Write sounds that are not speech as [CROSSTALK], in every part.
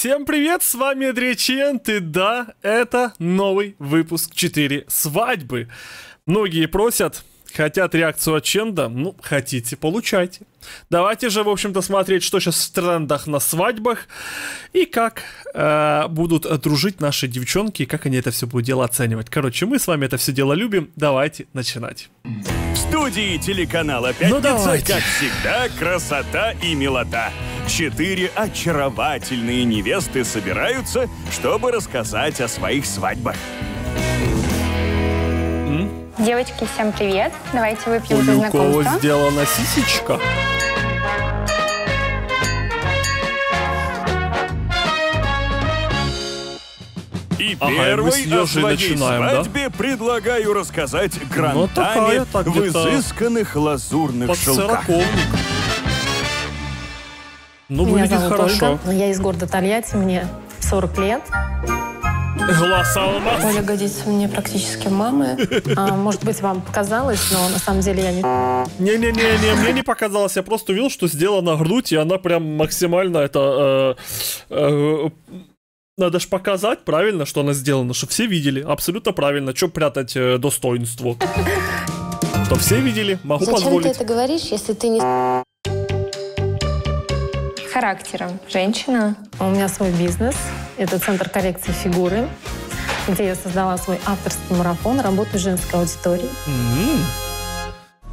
Всем привет, с вами Дречент, и да, это новый выпуск 4 свадьбы. Многие просят, хотят реакцию от Ченда, ну, хотите, получайте. Давайте же, в общем-то, смотреть, что сейчас в трендах на свадьбах, и как э, будут дружить наши девчонки, и как они это все будут дело оценивать. Короче, мы с вами это все дело любим, давайте начинать. В студии телеканала «Пятница», давайте. как всегда, красота и милота. Четыре очаровательные невесты собираются, чтобы рассказать о своих свадьбах. Девочки, всем привет. Давайте выпьем У за знакомство. сделана сисечка. И Ага, и с неё о своей начинаем, да? свадьбе предлагаю рассказать Ну, грантане такая, так, в изысканных лазурных Под шелках. сороковник. Ну, Меня выглядит зовут хорошо. Ольга. Я из города Тольятти, мне 40 лет. Глаз алмаз. Оля годится мне практически мамы. А, может быть, вам показалось, но на самом деле я не... Не-не-не, мне не показалось, я просто увидел, что сделана грудь, и она прям максимально это... э, э, надо ж показать правильно, что она сделана, чтобы все видели. Абсолютно правильно. Что прятать э, достоинство? Что все видели, могу Зачем ты позволить. это говоришь, если ты не... Характером. Женщина. У меня свой бизнес. Это центр коррекции фигуры, где я создала свой авторский марафон, работаю с женской аудиторией. М,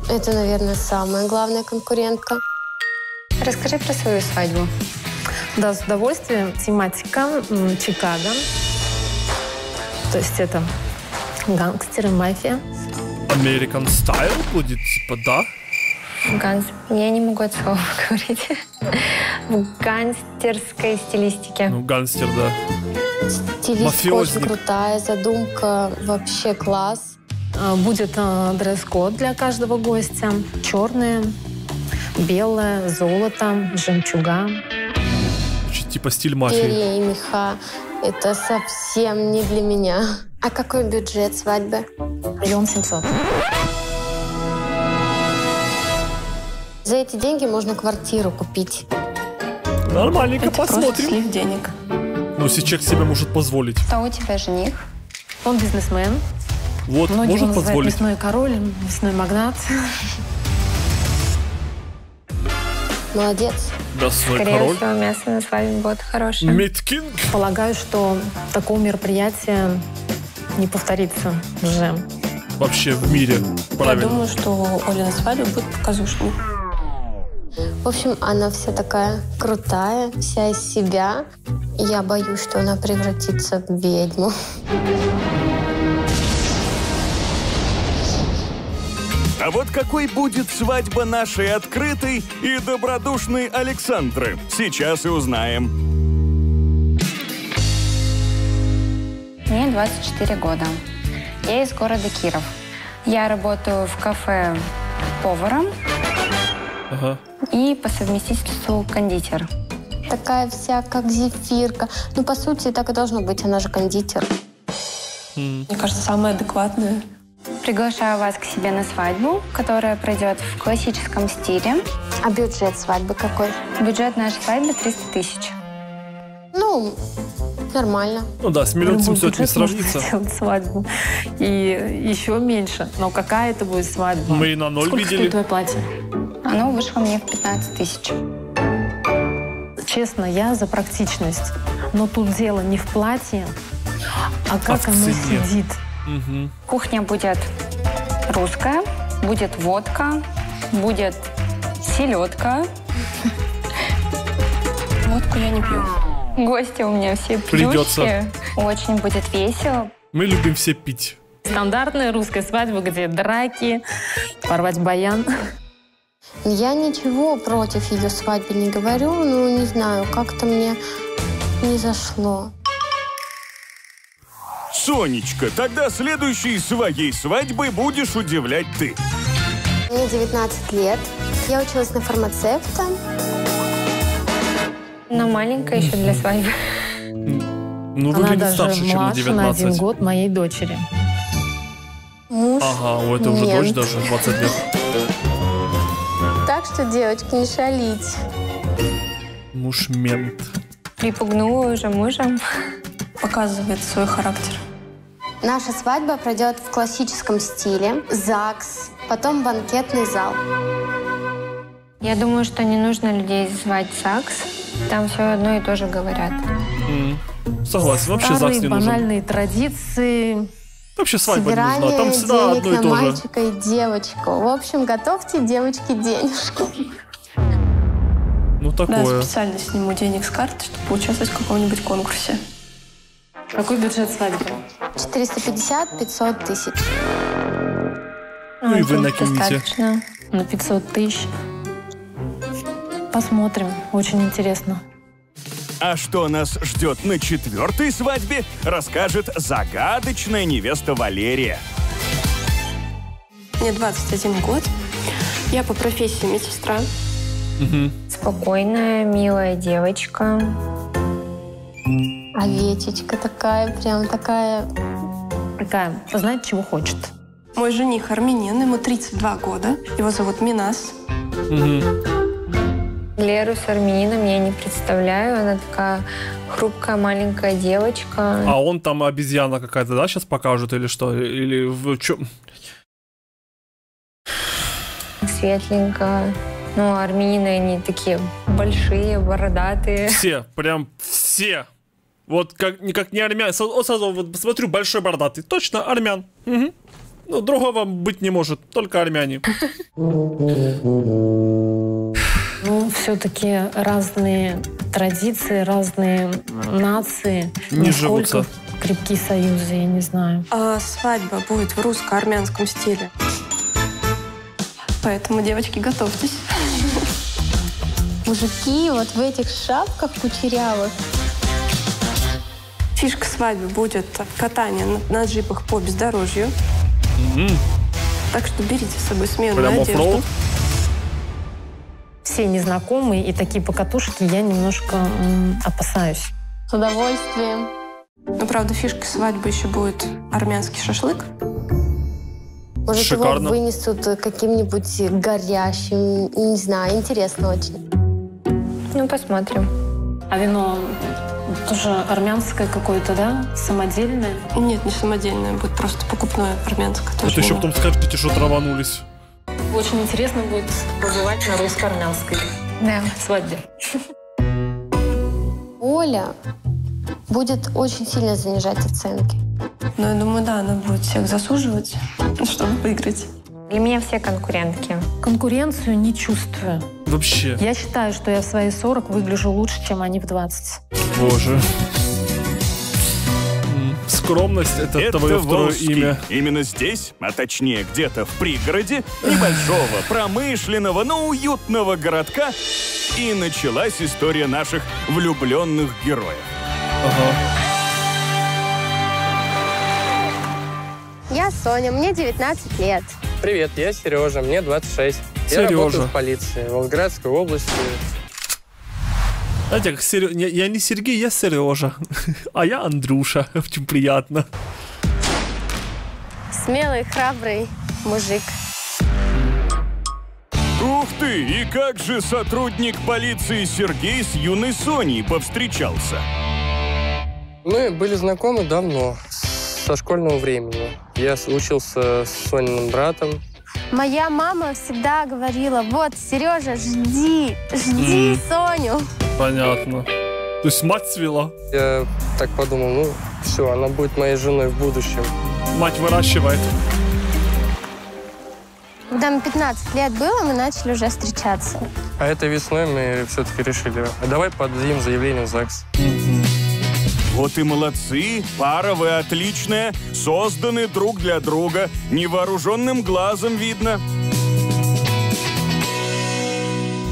Это, наверное, самая главная конкурентка. Расскажи про свою свадьбу. Да, с удовольствием. Тематика м, Чикаго. То есть это гангстеры, мафия. American Style будет, типа, да? Ганс. Я не могу это слово [LAUGHS] говорить. В гангстерской стилистике. Ну, гангстер, да. Стилистика Мафиозник. очень крутая, задумка вообще класс. А, Будет а, дресс-код для каждого гостя. Черное, белое, золото, жемчуга. Чуть Типа стиль мафии. Перья и меха. Это совсем не для меня. А какой бюджет свадьбы? Миллион семьсот. За эти деньги можно квартиру купить. Нормальненько, посмотрим. слив денег. Ну, если человек себе может позволить. Кто у тебя жених? Он бизнесмен. Вот, Многие может позволить. мясной король, мясной магнат. [LAUGHS] Молодец. Мясной Скорее король. всего, мясо на свадьбе будет хорошее. Миткинг. Полагаю, что такого мероприятия не повторится уже. Вообще в мире. Правильно. Я думаю, что Олина свадьба будет показушной. В общем, она вся такая крутая, вся из себя. Я боюсь, что она превратится в ведьму. А вот какой будет свадьба нашей открытой и добродушной Александры? Сейчас и узнаем. Мне 24 года. Я из города Киров. Я работаю в кафе поваром Ага. и по совместительству кондитер. Такая вся, как зефирка. Ну, по сути, так и должно быть. Она же кондитер. Мне кажется, самое адекватное. Приглашаю вас к себе на свадьбу, которая пройдет в классическом стиле. А бюджет свадьбы какой? Бюджет нашей свадьбы 300 тысяч. Ну, нормально. Ну да, с миллион семьсот не сравнится. свадьбу. И еще меньше. Но какая это будет свадьба? Мы и на ноль Сколько видели. стоит твое платье? Оно вышло мне в 15 тысяч. Честно, я за практичность. Но тут дело не в платье, а как в оно цене. сидит. Мгм. Кухня будет русская, будет водка, будет селедка. Водку я не пью. Гости у меня все Придется. пьющие. Очень будет весело. Мы любим все пить. Стандартная русская свадьба, где драки, порвать баян. Я ничего против ее свадьбы не говорю, но не знаю, как-то мне не зашло. Сонечка, тогда следующей своей свадьбой будешь удивлять ты. Мне 19 лет. Я училась на фармацевта. Но маленькая еще для свадьбы. Ну, Она выглядит даже старше, чем на младше на один 19. год моей дочери. Муж. Ага, о, это уже дочь даже 20 лет. Что, девочки, не шалите. Муж мент. Припугнула уже мужем. Показывает свой характер. Наша свадьба пройдет в классическом стиле. ЗАГС, потом банкетный зал. Я думаю, что не нужно людей звать ЗАГС. Там все одно и то же говорят. М. Согласен, вообще ЗАГС Старые не нужен. банальные традиции. Вообще свадьба не нужна, Собирание там всегда денег одно и на то же. мальчика и девочку. В общем, готовьте, девочки, денежки. Ну Да, такое. специально сниму денег с карты, чтобы поучаствовать в каком-нибудь конкурсе. Какой бюджет свадьбы? 450-500 тысяч. Ну и вы накинете. Достаточно. На 500 тысяч. Посмотрим. Очень интересно. А что нас ждет на четвертой свадьбе, расскажет загадочная невеста Валерия. Мне 21 год. Я по профессии медсестра. Спокойная, милая девочка. А Ветечка такая, прям такая... Такая, знает, чего хочет. Мой жених армянин, ему 32 года. Его зовут Минас. Мгм. Леру с армянином я не представляю. Она такая хрупкая маленькая девочка. А он там обезьяна какая-то, да, сейчас покажут или что? Или в чем? Светленькая. Ну, армянины, они такие большие, бородатые. Все, прям все. Вот как, не- как не армян. Вот сразу вот смотрю, большой бородатый. Точно, армян. Мгм. Ну, другого быть не может, только армяне. [LAUGHS] Ну, все-таки разные традиции, разные нации. Не живутся. Крепкие союзы, я не знаю. А свадьба будет в русско-армянском стиле. Поэтому, девочки, готовьтесь. Мужики вот в этих шапках кучерявых. Фишка свадьбы будет катание на, на джипах по бездорожью. Так что берите с собой сменную Прям одежду. оффроуд. Все незнакомые и такие покатушки я немножко м, опасаюсь. С удовольствием. Но, правда, фишка свадьбы еще будет армянский шашлык. Может, Шикарно. его вынесут каким-нибудь горящим, не знаю, интересно очень. Ну, посмотрим. А вино тоже армянское какое-то, да? Самодельное? Нет, не самодельное, будет просто покупное армянское. тоже Это еще потом скажете, что траванулись. Очень интересно будет побывать на русско-армянской Да. свадьбе. Оля будет очень сильно занижать оценки. Но я думаю, да, она будет всех засуживать, [LAUGHS] чтобы выиграть. Для меня все конкурентки. Конкуренцию не чувствую. Вообще. Я считаю, что я в свои 40 выгляжу лучше, чем они в 20. Боже. Скромность это, Это твое второе имя. Именно здесь, а точнее где-то в пригороде, небольшого, промышленного, но уютного городка, и началась история наших влюбленных героев. Ага. Я Соня, мне 19 лет. Привет, я Сережа, мне 26. Сережа. Я работаю в полиции Волгоградской области. Знаете, как Серё- я не Сергей, я Сережа. [LAUGHS] А я Андрюша. [LAUGHS] Очень приятно. Смелый, храбрый мужик. Ух ты! И как же сотрудник полиции Сергей с юной Соней повстречался? Мы были знакомы давно, со школьного времени. Я учился с Сониным братом. Моя мама всегда говорила, вот, Сережа, жди, жди Мгм. Соню. Понятно. То есть мать свела. Я так подумал, ну все, она будет моей женой в будущем. Мать выращивает. Когда мне 15 лет было, мы начали уже встречаться. А этой весной мы все-таки решили, а давай подадим заявление в ЗАГС. Вот и молодцы, пара вы отличная, созданы друг для друга, невооруженным глазом видно.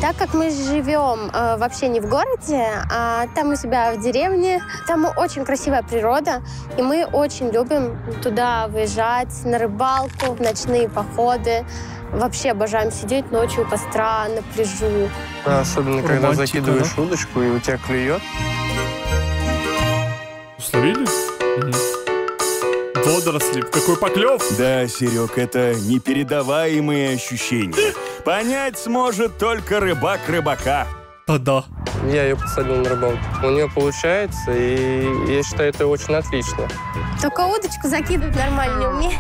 Так как мы живем э, вообще не в городе, а там у себя в деревне, там очень красивая природа, и мы очень любим туда выезжать на рыбалку, в ночные походы. Вообще обожаем сидеть ночью у костра на пляжу. Особенно, когда Романтика, закидываешь да? удочку и у тебя клюет. Словили? Водоросли. Какой поклев. Да, Серег, это непередаваемые ощущения. Понять сможет только рыбак рыбака. А да. я ее посадил на рыбалку. У нее получается, и я считаю, это очень отлично. Только удочку закидывать нормально не умею.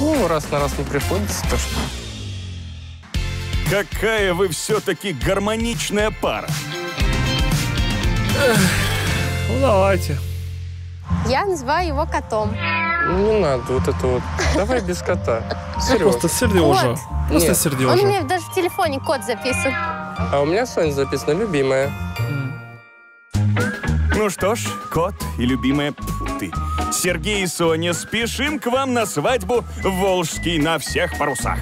Ну, раз на раз не приходится, то что... Какая вы все-таки гармоничная пара. Ну, давайте. Я называю его котом. Не надо вот это вот. Давай без кота. [LAUGHS] Серьезно. Просто Сережа. Кот. Просто Нет. Сережа. Он мне даже в телефоне кот записан. А у меня Соня записана любимая. Ну что ж, кот и любимая ты. Сергей и Соня, спешим к вам на свадьбу в Волжский на всех парусах.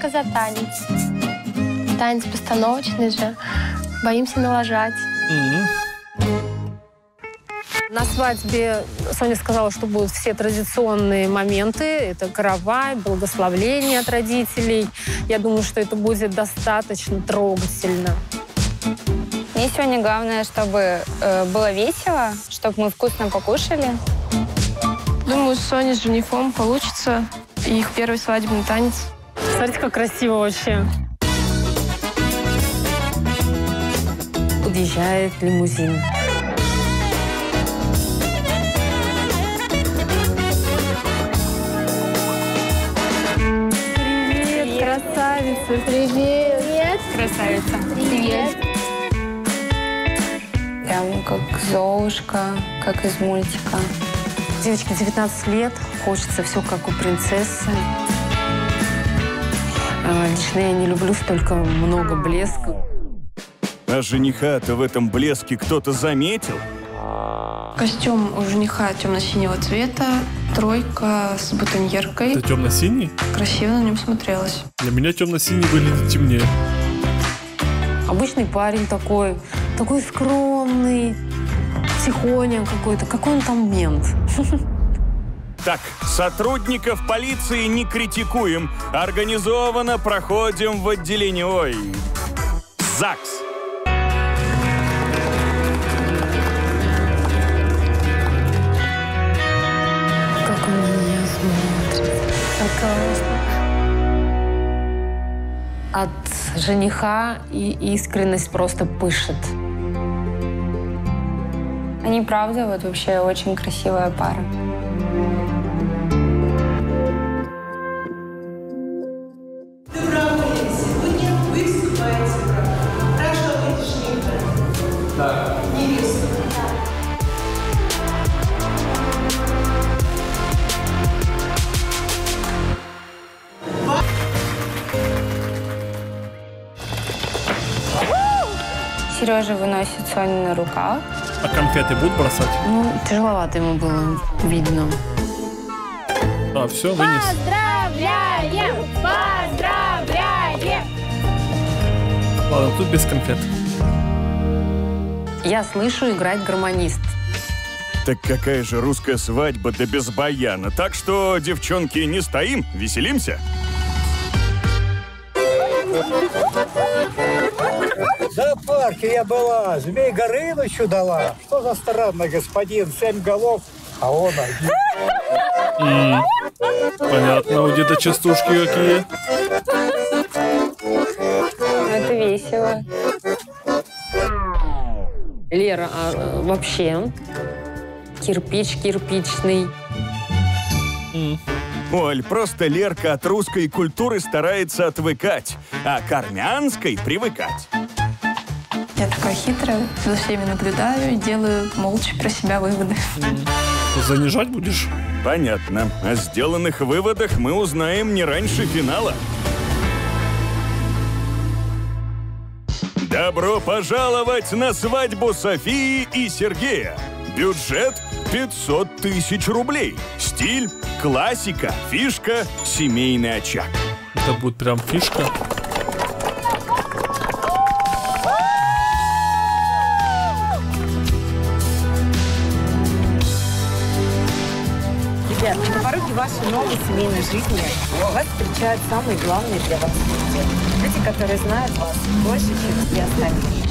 Только за танец. Танец постановочный же. Боимся налажать. На свадьбе Соня сказала, что будут все традиционные моменты. Это каравай, благословление от родителей. Я думаю, что это будет достаточно трогательно. Мне сегодня главное, чтобы э, было весело, чтобы мы вкусно покушали. Думаю, с Соней с женихом получится их первый свадебный танец. Смотрите, как красиво вообще. Подъезжает лимузин. Привет, красавица. Привет. Привет. Красавица. Привет. Прям как Золушка, как из мультика. Девочке 19 лет, хочется все как у принцессы. А, Лично я не люблю столько много блеска. А жениха-то в этом блеске кто-то заметил? Костюм у жениха темно-синего цвета, тройка с бутоньеркой. Это темно-синий? Красиво на нем смотрелась. Для меня темно-синий выглядит темнее. Обычный парень такой, такой скромный, тихоня какой-то. Какой он там мент? [LAUGHS] Так, сотрудников полиции не критикуем. Организованно проходим в отделение. Ой, ЗАГС. От жениха и искренность просто пышет. Они, правда, вот вообще очень красивая пара. Сережа выносит Соню на руках. А конфеты будут бросать? Ну, тяжеловато ему было, видно. А, все, вынес. Поздравляем! Поздравляем! Ладно, тут без конфет. Я слышу играть гармонист. Так какая же русская свадьба да без баяна. Так что, девчонки, не стоим, веселимся. В зоопарке я была, Змей Горынычу дала. Что за странно, господин, семь голов, а он один. Понятно, у деда частушки какие. Это весело. Лера, а э, вообще кирпич кирпичный. Оль, просто Лерка от русской культуры старается отвыкать, а к армянской привыкать. Я такая хитрая, за всеми наблюдаю и делаю молча про себя выводы. Занижать будешь? Понятно. О сделанных выводах мы узнаем не раньше финала. Добро пожаловать на свадьбу Софии и Сергея. Бюджет 500 тысяч рублей. Стиль – классика, фишка – семейный очаг. Это будет прям фишка. Новой семейной жизни вас встречают самые главные для вас люди. Люди, которые знают вас больше, чем все остальные.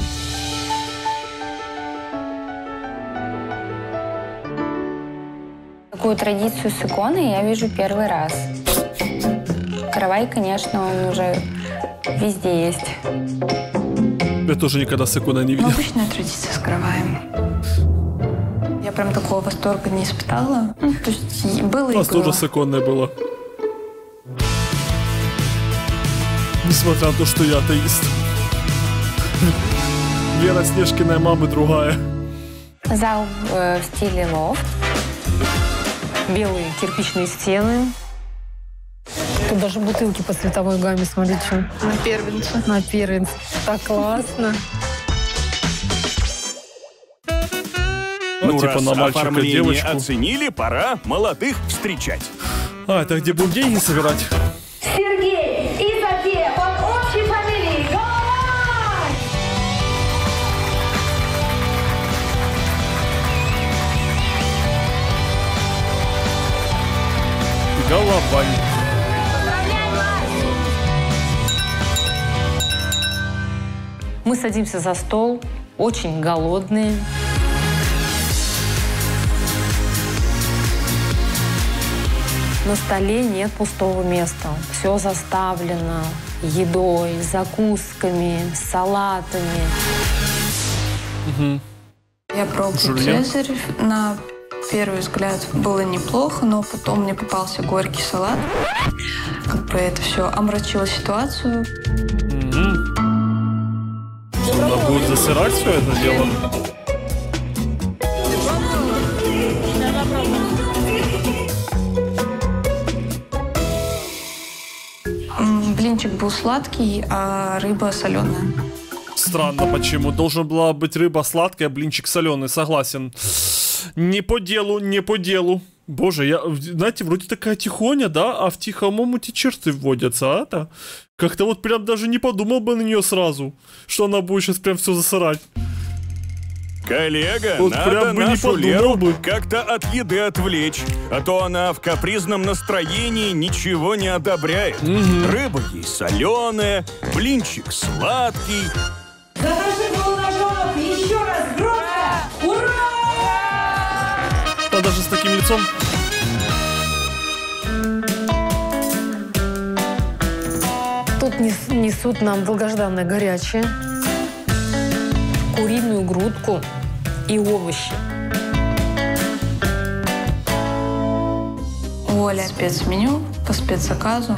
Такую традицию с иконой я вижу первый раз. Каравай, конечно, он уже везде есть. Я тоже никогда с иконой не видел. Обычная традиция с караваем. Прям такого восторга не испытала. Ну, то есть было У и нас было. тоже с иконной было. Несмотря на то, что я атеист. [LAUGHS] Вера Снежкиной мамы другая. Зал э, в стиле лофт. Белые кирпичные стены. Тут даже бутылки по цветовой гамме, смотрите. На первенце. На первенце. Так классно. [LAUGHS] Ну, типа раз на мальчика девочку. оценили, пора молодых встречать. А, это где будем деньги собирать? Сергей и София под общей фамилией Головань! Головань. Мы садимся за стол, очень голодные. На столе нет пустого места. Все заставлено едой, закусками, салатами. Я пробую Жульен? Цезарь. На первый взгляд было неплохо, но потом мне попался горький салат. Как бы это все омрачило ситуацию. Надо будет засирать все это дело. М, Блинчик был сладкий, а рыба соленая. Странно, почему. Должен была быть рыба сладкая, блинчик соленый, согласен. Не по делу, не по делу. Боже, я, знаете, вроде такая тихоня, да, а в тихом омуте черты вводятся, а это? Как-то вот прям даже не подумал бы на нее сразу, что она будет сейчас прям все засырать. Коллега, Вот надо прям бы не нашу подумал Леру бы. как-то от еды отвлечь, а то она в капризном настроении ничего не одобряет. Рыба ей соленая, блинчик сладкий. За наших еще раз громко! Ура! А даже с таким лицом. Тут нес- несут нам долгожданное горячее, куриную грудку и овощи. У Оли спецменю по спецзаказу.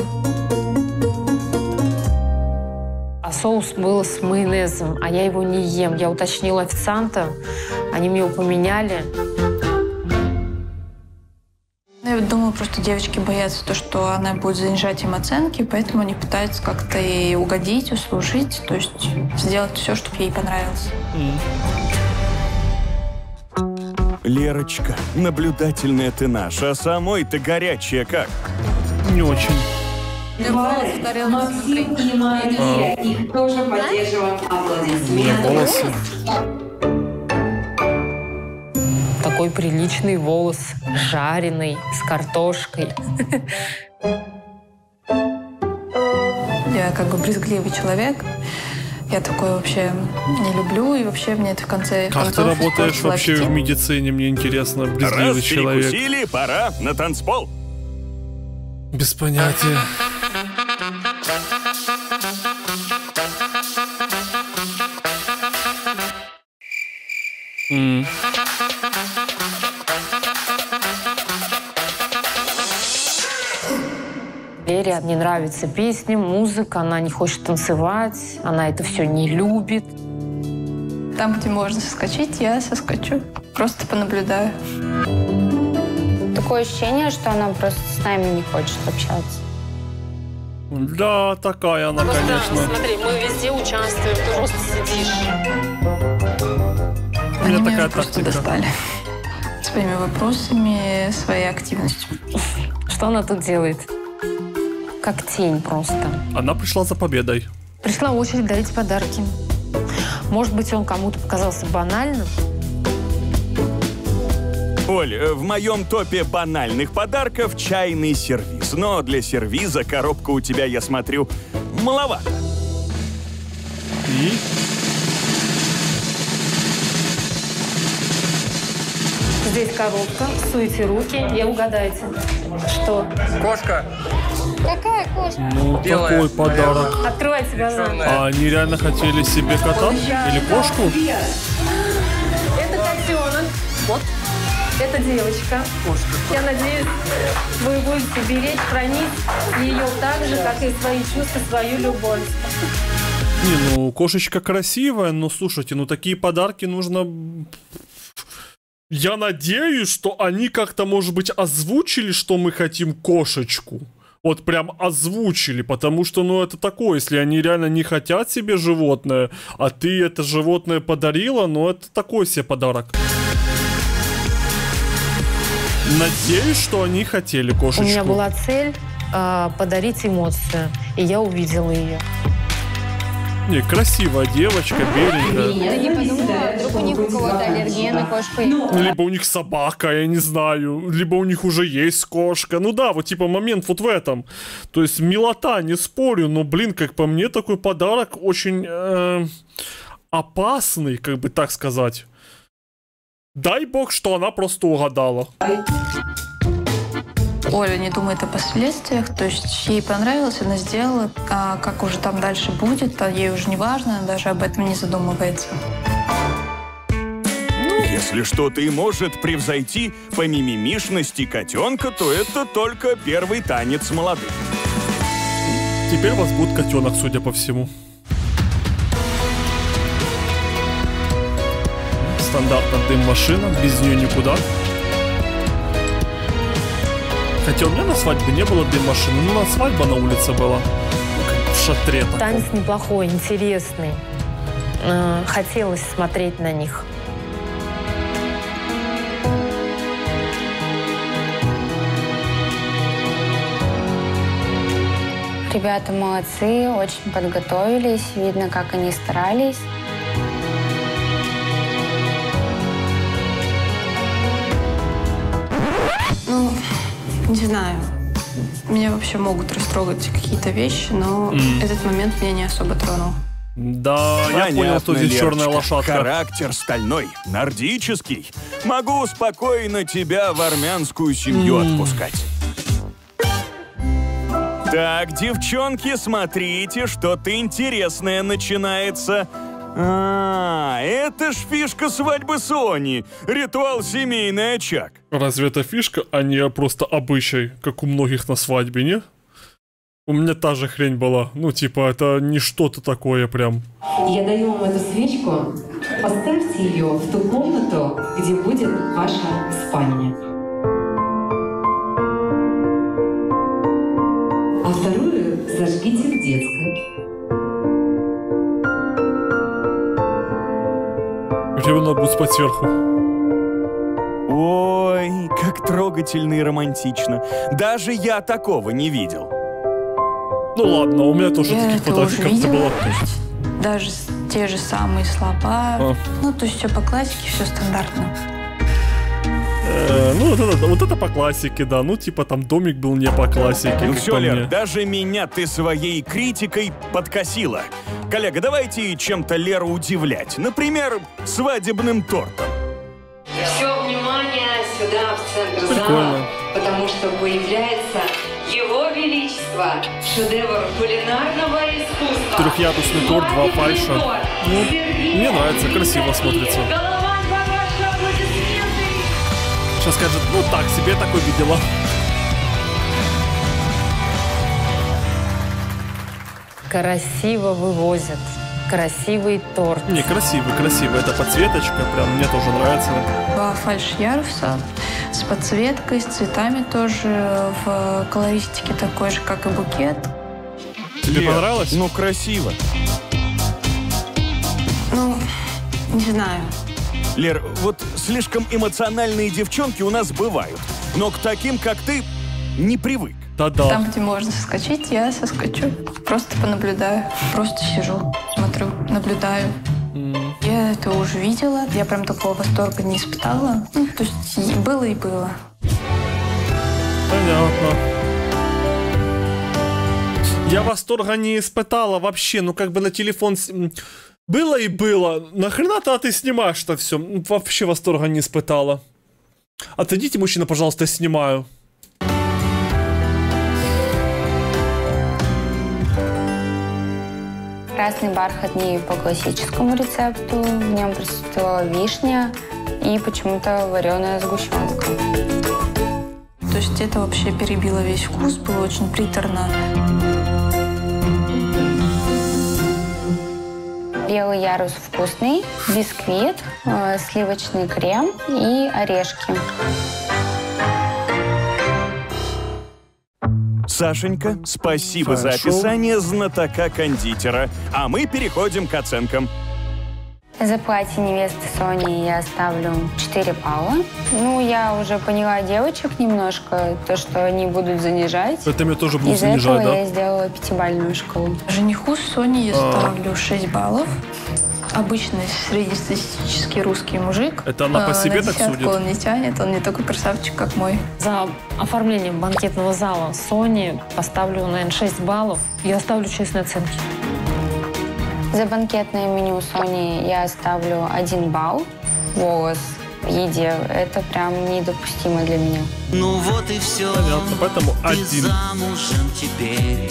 А соус был с майонезом, а я его не ем. Я уточнила официанта, они мне его поменяли. Ну, Я думаю, просто девочки боятся то, что она будет занижать им оценки, поэтому они пытаются как-то ей угодить, услужить, то есть сделать все, чтобы ей понравилось. Лерочка, наблюдательная ты наша, а самой-то горячая как? Не очень. Максим и Мария, их тоже поддерживаем аплодисментами. Такой приличный волос, жареный, с картошкой. Я как бы брезгливый человек. Я такое вообще не люблю, и вообще мне это в конце Как ты концов работаешь испортило вообще аппетит. в медицине, мне интересно, брезгливый Раз человек. перекусили, пора на танцпол. Без понятия. М. Лере не нравится песня, музыка, она не хочет танцевать, она это все не любит. Там, где можно соскочить, я соскочу. Просто понаблюдаю. Такое ощущение, что она просто с нами не хочет общаться. Да, такая она, конечно. смотри, мы везде участвуем, ты просто сидишь. Они меня такая уже просто тактика. достали. Своими вопросами, своей активностью. Что она тут делает? Как тень просто. Она пришла за победой. Пришла очередь дарить подарки. Может быть, он кому-то показался банальным, Оль, э, в моем топе банальных подарков чайный сервиз. Но для сервиза коробка у тебя, я смотрю, маловато. И Здесь коробка, суете руки и угадайте, что. Кошка. Какая кошка? Ну, Белая. такой подарок. Открывайте глаза. А они реально хотели себе кота? Или кошку? Это котенок. Вот. Это девочка. Я надеюсь, вы будете беречь, хранить ее так же, как и свои чувства, свою любовь. Не, ну, кошечка красивая, но слушайте, ну такие подарки нужно... Я надеюсь, что они как-то, может быть, озвучили, что мы хотим кошечку. Вот прям озвучили, потому что, ну, это такое, если они реально не хотят себе животное, а ты это животное подарила, ну, это такой себе подарок. Надеюсь, что они хотели У кошечку. меня была цель а, подарить эмоцию, и я увидела ее. Не, красивая девочка, беленькая. Я не подумала, вдруг у них у кого-то аллергия на кошку. Либо у них собака, я не знаю. Либо у них уже есть кошка. Ну да, вот типа момент вот в этом. То есть милота, не спорю, но, блин, как по мне, такой подарок очень э, опасный, как бы так сказать. Дай бог, что она просто угадала. Оля не думает о последствиях, то есть ей понравилось, она сделала, а как уже там дальше будет, а ей уже не важно, она даже об этом не задумывается. Если что-то и может превзойти по мимимишности котенка, то это только первый танец молодых. Теперь у вас будет котенок, судя по всему. Стандартно дым машина, без нее никуда. Хотя у меня на свадьбе не было дым машины, но на свадьба на улице была. Ну, как в шатре таком. Танец неплохой, интересный. Э, Хотелось смотреть на них. Ребята молодцы, очень подготовились, видно, как они старались. Ну, не знаю. Меня вообще могут растрогать какие-то вещи, но М. этот момент меня не особо тронул. Да, я понял, что Понятно, здесь черная лошадка. Характер стальной, нордический. Могу спокойно тебя в армянскую семью М. отпускать. Так, девчонки, смотрите, что-то интересное начинается. А, это ж фишка свадьбы Сони. Ритуал семейный очаг. Разве это фишка, а не просто обычай, как у многих на свадьбе, не? У меня та же хрень была. Ну, типа, это не что-то такое прям. Я даю вам эту свечку. Поставьте ее в ту комнату, где будет ваша спальня. А вторую зажгите в детской. Ребенок будет спать сверху. Ой, как трогательно и романтично. Даже я такого не видел. Ну ладно, у меня тоже Я таких это фотографий как-то было. даже те же самые слова. А. Ну, то есть все по классике, все стандартно. Э, ну, вот это, вот это по классике, да. Ну, типа, там домик был не по классике, Ну все, Лер, мне. даже меня ты своей критикой подкосила. Коллега, давайте чем-то Леру удивлять. Например, свадебным тортом. Все внимание сюда, в центр Прикольно. зала, потому что появляется Его Величество, шедевр кулинарного искусства. Трехъярусный торт, два фальша. торт. Ну, мне нравится, красиво смотрится. Аплодисменты. Сейчас скажет, ну так, себе такой видела. Красиво вывозят. Красивый торт. Не, красивый, красивый. Это подсветочка, прям мне тоже нравится. Два фальш-яруса с подсветкой, с цветами тоже, в колористике такой же, как и букет. Тебе Лер, понравилось? Ну, красиво. Ну, не знаю. Лер, вот слишком эмоциональные девчонки у нас бывают. Но к таким, как ты, не привык. Да-да. Там, где можно соскочить, я соскочу. Просто понаблюдаю. Просто сижу, смотрю, наблюдаю. Я это уже видела. Я прям такого восторга не испытала. Ну, то есть было и было. Понятно. Я восторга не испытала вообще, ну как бы на телефон... Было и было. Нахрена-то ты снимаешь-то все? Вообще восторга не испытала. Отойдите, мужчина, пожалуйста, я снимаю. Красный бархат не по классическому рецепту. В нем присутствовала вишня и почему-то вареная сгущенка. То есть это вообще перебило весь вкус, было очень приторно. Белый ярус вкусный, бисквит, э, сливочный крем и орешки. Сашенька, спасибо за Хорошо. описание знатока-кондитера. А мы переходим к оценкам. За платье невесты Сони я ставлю 4 балла. Ну, я уже поняла девочек немножко, то, что они будут занижать. Поэтому я тоже буду Из-за этого занижать, да? я сделала пятибалльную шкалу. Жениху Сони я А. ставлю 6 баллов. Обычный среднестатистический русский мужик. Это она по А, себе так судит? он не тянет, он не такой красавчик, как мой. За оформлением банкетного зала Sony поставлю, наверное, 6 баллов. Я ставлю честные оценки. За банкетное меню Сони я ставлю 1 балл. Волос в еде – это прям недопустимо для меня. Ну вот и все. Понятно, поэтому один. замужем теперь.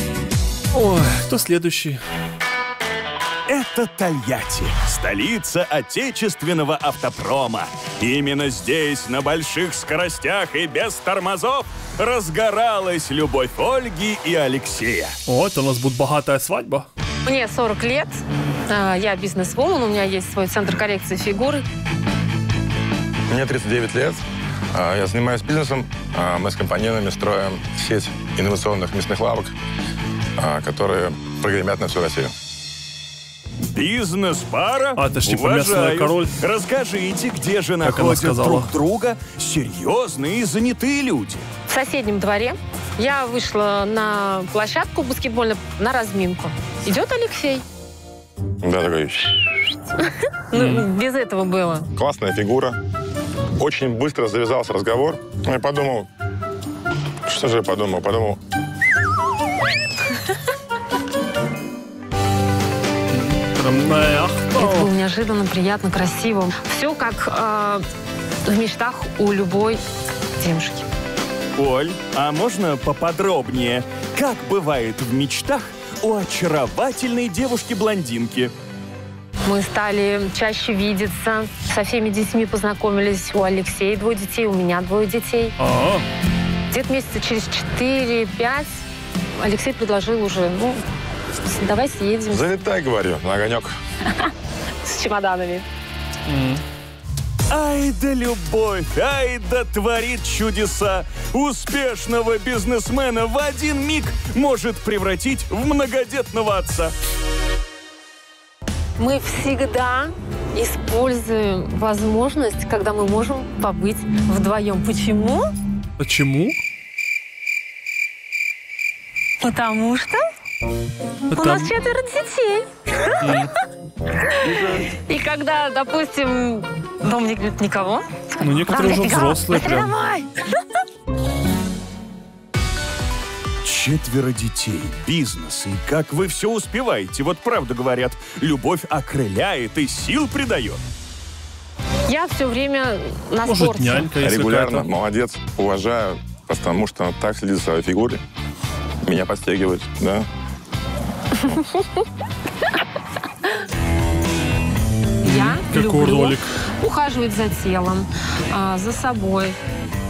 Ой, кто следующий? Это Тольятти, столица отечественного автопрома. Именно здесь, на больших скоростях и без тормозов, разгоралась любовь Ольги и Алексея. О, это у нас будет богатая свадьба. Мне 40 лет. а, Я бизнес-вумен, у меня есть свой центр коррекции фигуры. Мне 39 лет. А, Я занимаюсь бизнесом. А, Мы с компаньонами строим сеть инновационных мясных лавок, которые прогремят на всю Россию. Бизнес-пара? А, это ж типа мясной король. Расскажите, где же Как находят друг друга серьезные и занятые люди? В соседнем дворе я вышла на площадку баскетбольную на разминку. Идет Алексей. Да, такой Ну, без этого было. классная фигура. Очень быстро завязался разговор. Я подумал, что же я подумал? Подумал, Это было неожиданно, приятно, красиво. Все как э, в мечтах у любой девушки. Оль, а можно поподробнее? Как бывает в мечтах у очаровательной девушки-блондинки? Мы стали чаще видеться, со всеми детьми познакомились. У Алексея двое детей, у меня двое детей. А, Где-то месяца через 4-5 Алексей предложил уже, ну, давай съедем залетай, говорю, на огонек. [LAUGHS] с чемоданами. Ай да любовь, ай да творит чудеса. Успешного бизнесмена в один миг может превратить в многодетного отца. Мы всегда используем возможность, когда мы можем побыть вдвоем. Почему? почему? Потому что у Потому- нас четверо детей. И когда, допустим, дома нет никого, Ну, некоторые «Мам, уже никого, взрослые быстрее прям. домой!» Четверо детей, бизнес. И как вы все успеваете? Вот правда говорят, любовь окрыляет и сил придает. Я все время на Может, спорте. нянька, если Регулярно, какая-то. молодец, уважаю, потому что он так следит за своей фигуре. Меня подстегивает, да. [LAUGHS] Люблю ролик. ухаживать за телом, а, за собой.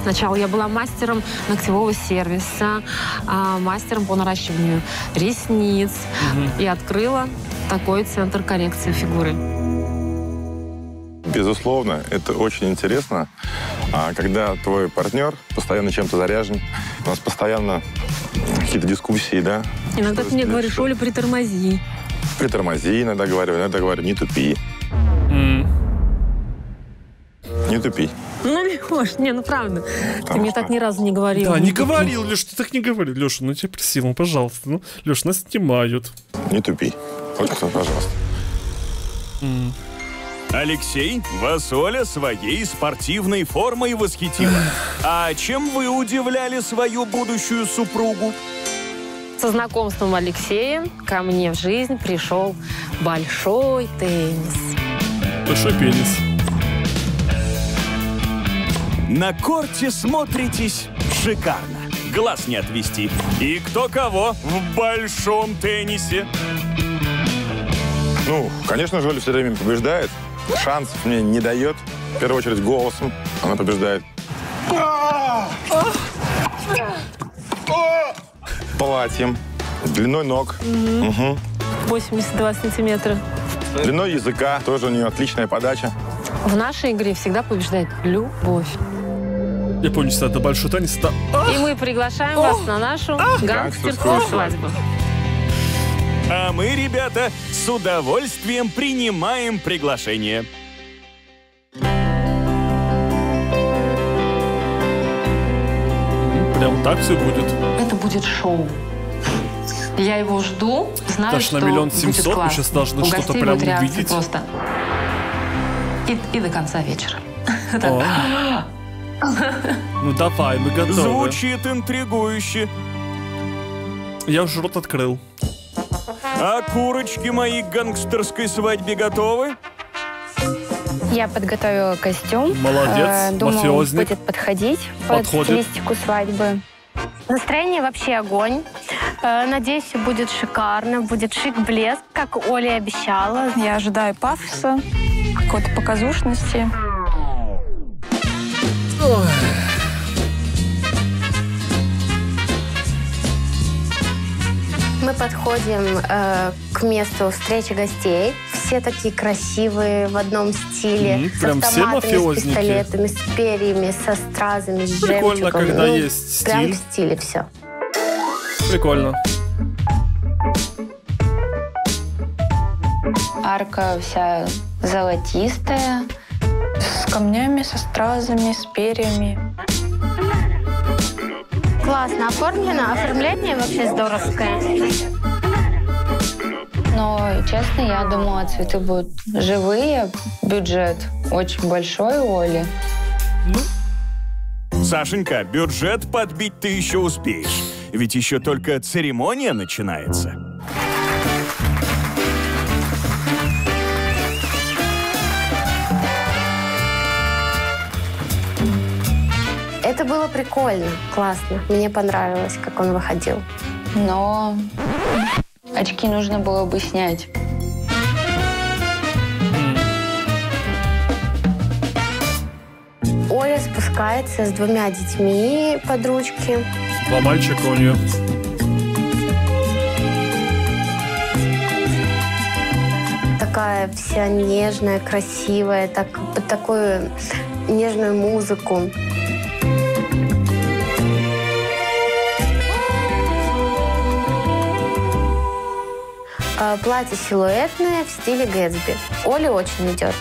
Сначала я была мастером ногтевого сервиса, а, мастером по наращиванию ресниц и открыла такой центр коррекции фигуры. Безусловно, это очень интересно, а когда твой партнер постоянно чем-то заряжен, у нас постоянно какие-то дискуссии, да, Иногда ты мне Что говоришь, Оля, притормози. притормози, иногда говорю, иногда говорю, не тупи. Не тупи. Ну, Леш, не, ну правда. Ты Потому мне что- так ни разу не говорил. Да, не говорил, Леш, ты так не говорил. Леша, ну я тебя просил, ну, пожалуйста. Ну, Леш, нас снимают. Не тупи. Вот это, пожалуйста. Алексей, вас Оля своей спортивной формой восхитила. А чем вы удивляли свою будущую супругу? Со знакомством Алексея ко мне в жизнь пришел большой теннис. Большой пенис. На корте смотритесь шикарно. Глаз не отвести. И кто кого в большом теннисе. Ну, конечно же, Оля все время побеждает. Шансов мне не дает. В первую очередь голосом она побеждает. Платьем, длиной ног, Мгм. 82 сантиметра. Длиной языка. Тоже у нее отличная подача. В нашей игре всегда побеждает любовь. Я помню, что это большой танец. Это... И мы приглашаем вас на нашу гангстерскую свадьбу. А мы, ребята, с удовольствием принимаем приглашение. Прям так все будет. Это будет шоу. Я его жду, знаю, Даже что на миллион семьсот мы сейчас должны что-то прям увидеть. просто. И, и до конца вечера. [LAUGHS] Ну давай, мы готовы. Звучит интригующе. Я уже рот открыл. А курочки мои к гангстерской свадьбе готовы? Я подготовила костюм. Молодец, Э, Думаю, мафиозник. будет подходить под Подходит. стилистику свадьбы. Настроение вообще огонь. Э, Надеюсь, все будет шикарно, будет шик-блеск, как Оля обещала. Я ожидаю пафоса, какой-то показушности. Мы подходим э, к месту встречи гостей. Все такие красивые, в одном стиле, Мгм, с прям все автоматами, с пистолетами, с перьями, со стразами, с Прикольно, жемчугом. когда Ну, есть Прям стиль. в стиле все. Прикольно. Арка вся золотистая. С камнями, со стразами, с перьями. Классно оформлено, оформление вообще здоровское. Но, честно, я думала, цветы будут живые. Бюджет очень большой у Оли. Сашенька, бюджет подбить ты еще успеешь. Ведь еще только церемония начинается. Это было прикольно, классно. Мне понравилось, как он выходил. Но очки нужно было бы снять. Оля спускается с двумя детьми под ручки. Два мальчика у нее. Такая вся нежная, красивая, так, под такую нежную музыку. А, Платье силуэтное в стиле Гэтсби. Оле очень идет.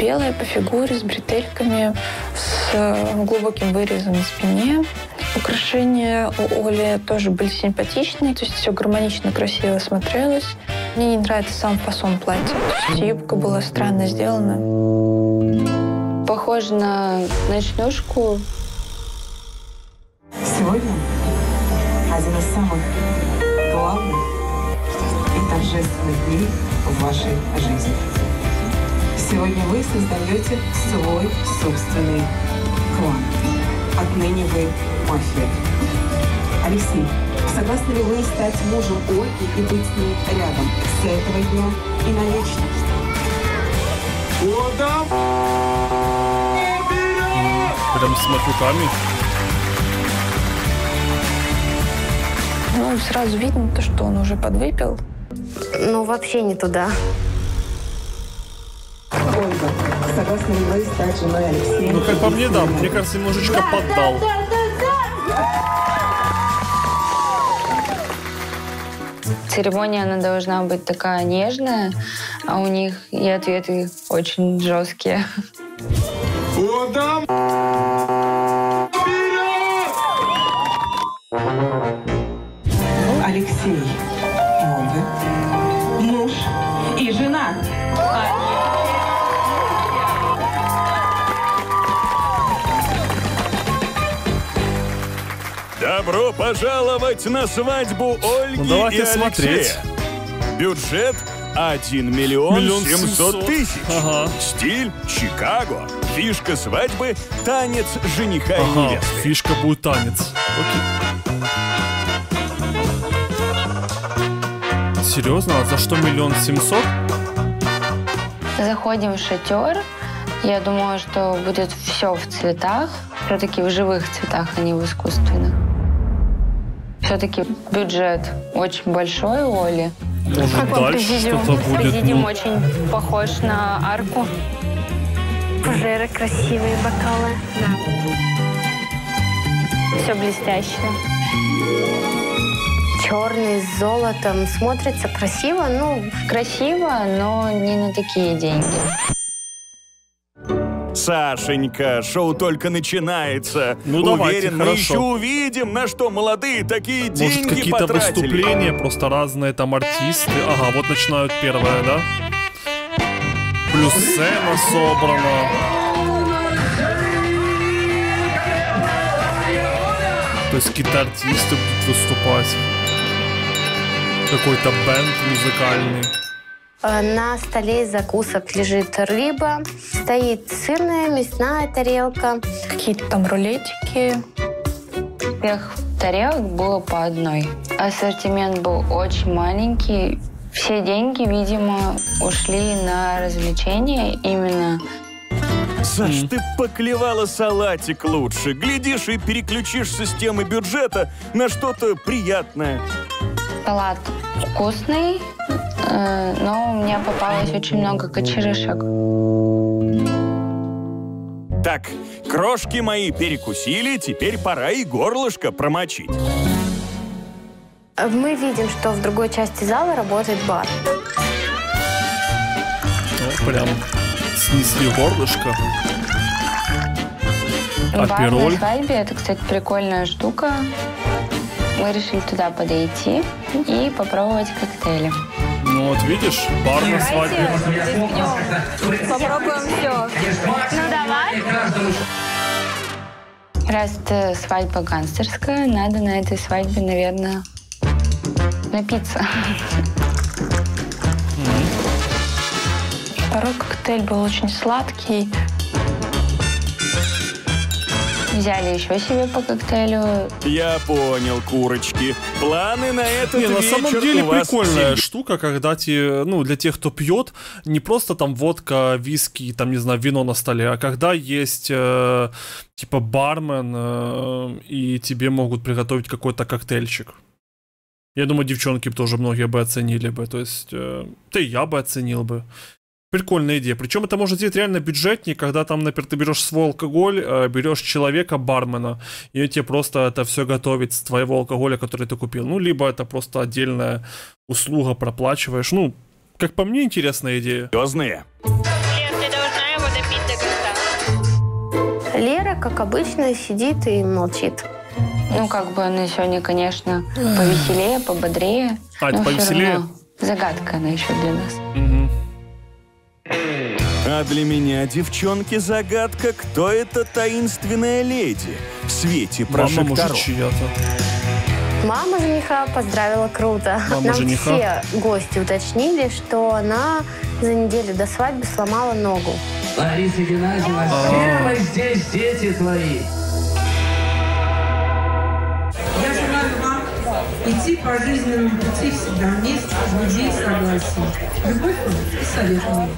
Белая по фигуре, с бретельками, с э, глубоким вырезом на спине. Украшения у Оли тоже были симпатичные, то есть все гармонично, красиво смотрелось. Мне не нравится сам фасон платья. То есть юбка была странно сделана. Похоже на ночнушку. Сегодня один из самых главных и торжественных дней в вашей жизни. Сегодня вы создаете свой собственный клан. Отныне вы мафия. Алексей, согласны ли вы стать мужем Ольги и быть с ней рядом с этого дня и навечно? Прям с матюками. Ну, сразу видно то, что он уже подвыпил. Ну, вообще не туда. Ольга, согласны ли вы стать женой Алексея? Ну, как по мне, да. Мне кажется, немножечко поддал. Церемония, она должна быть такая нежная, а у них и ответы очень жесткие. Алексей пожаловать на свадьбу Ольги Ну, давайте и Алексея. смотреть. Бюджет 1 миллион Миллион 700 семьсот. тысяч. Ага. Стиль Чикаго. Фишка свадьбы – танец жениха и Ага, невесты. фишка будет танец. Окей. Серьезно? А за что миллион семьсот? Заходим в шатер. Я думала, что будет все в цветах. Все-таки в живых цветах, а не в искусственных. Все-таки бюджет очень большой у Оли. Может, как вам дальше президиум? что-то будет, Президиум ну. очень похож на арку. Фужеры красивые, бокалы. Все блестяще. Черный с золотом. Смотрится красиво, ну... Красиво, но не на такие деньги. Сашенька, шоу только начинается. Ну, давайте, Уверен, мы хорошо. еще увидим, на что молодые такие Может, деньги какие-то выступления, просто разные там артисты. Ага, вот начинают первое, да? Плюс сцена собрана. То есть какие-то артисты будут выступать. Какой-то бенд музыкальный. Э, На столе из закусок лежит рыба, стоит сырная мясная тарелка. Какие-то там рулетики. Всех тарелок было по одной. Ассортимент был очень маленький. Все деньги, видимо, ушли на развлечения именно. Саш, ты поклевала салатик лучше. Глядишь и переключишься с темы бюджета на что-то приятное. Салат вкусный, но у меня попалось очень много кочерышек. Так, крошки мои перекусили, теперь пора и горлышко промочить. Э, Мы видим, что в другой части зала работает бар. Ну, прям снесли горлышко. Бар на свадьбе, это, кстати, прикольная штука. Мы решили туда подойти и попробовать коктейли. Ну вот видишь, бар на свадьбе. Попробуем все. Ну давай. Раз это свадьба гангстерская, надо на этой свадьбе, наверное, напиться. Второй коктейль был очень сладкий. Взяли еще себе по коктейлю. Я понял, курочки. Планы на этот Не, на самом деле прикольная штука, когда те, ну, для тех, кто пьет, не просто там водка, виски, там, не знаю, вино на столе, а когда есть, э, типа, бармен, э, и тебе могут приготовить какой-то коктейльчик. Я думаю, девчонки тоже многие бы оценили бы, то есть, э, да и я бы оценил бы. Прикольная идея. Причем это может сделать реально бюджетнее, когда там, например, ты берешь свой алкоголь, э, берешь человека, бармена, и он тебе просто это все готовит с твоего алкоголя, который ты купил. Ну, либо это просто отдельная услуга, проплачиваешь. Ну, как по мне, интересная идея. Серьезные. Лера, как обычно, сидит и молчит. Ну, как бы она сегодня, конечно, повеселее, пободрее. А, это но повеселее? равно Загадка она еще для нас. А для меня, девчонки, загадка, кто эта таинственная леди в свете Мама, может, прожекторов. чья-то. Мама жениха поздравила круто. Мама Нам жениха? все гости уточнили, что она за неделю до свадьбы сломала ногу. Лариса Геннадьевна, А. все мы здесь дети твои. Идти по жизненному пути всегда вместе, в любви и согласии. Любовь вам и совет вам.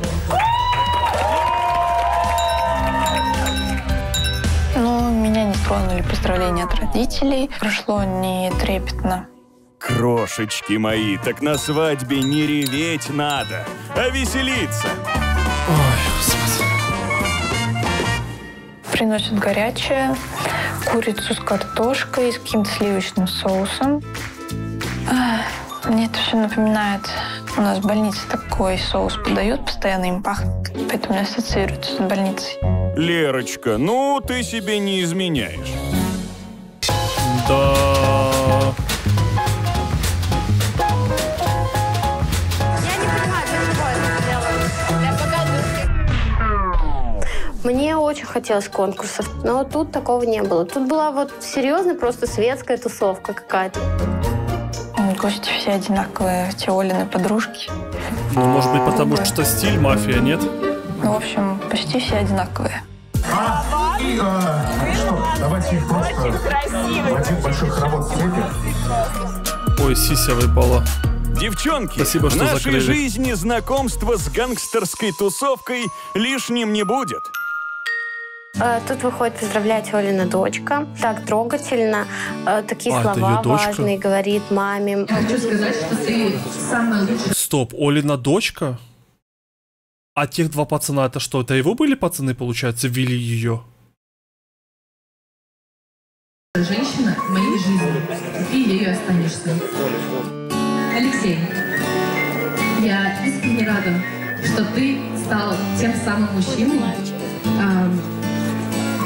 Ну, меня не тронули поздравления от родителей. Прошло не трепетно. Крошечки мои, так на свадьбе не реветь надо, а веселиться. Приносят горячее, курицу с картошкой, с каким-то сливочным соусом. Мне это все напоминает. У нас в больнице такой соус подают, постоянно им пахнет. Поэтому меня ассоциируется с больницей. Лерочка, ну ты себе не изменяешь. Да. Мне очень хотелось конкурсов, но тут такого не было. Тут была вот серьезно просто светская тусовка какая-то. Пусть все одинаковые, эти Олины подружки. Ну, может быть, потому что стиль мафия, нет? Ну, в общем, почти все одинаковые. И, а, что, давайте их просто в один большой хоровод слепим. Ой, сися выпала. Девчонки, Спасибо, что в нашей закрыли. жизни знакомство с гангстерской тусовкой лишним не будет. Э, Тут выходит поздравлять Олина дочка. Так трогательно. Э, Такие А, слова важные говорит маме. Хочу сказать, что ты самая лучшая Стоп, Олина дочка? А тех два пацана, это что, это его были пацаны, получается, ввели ее? женщина в моей жизни. И ею останешься. Алексей, я искренне рада, что ты стал тем самым мужчиной, ам,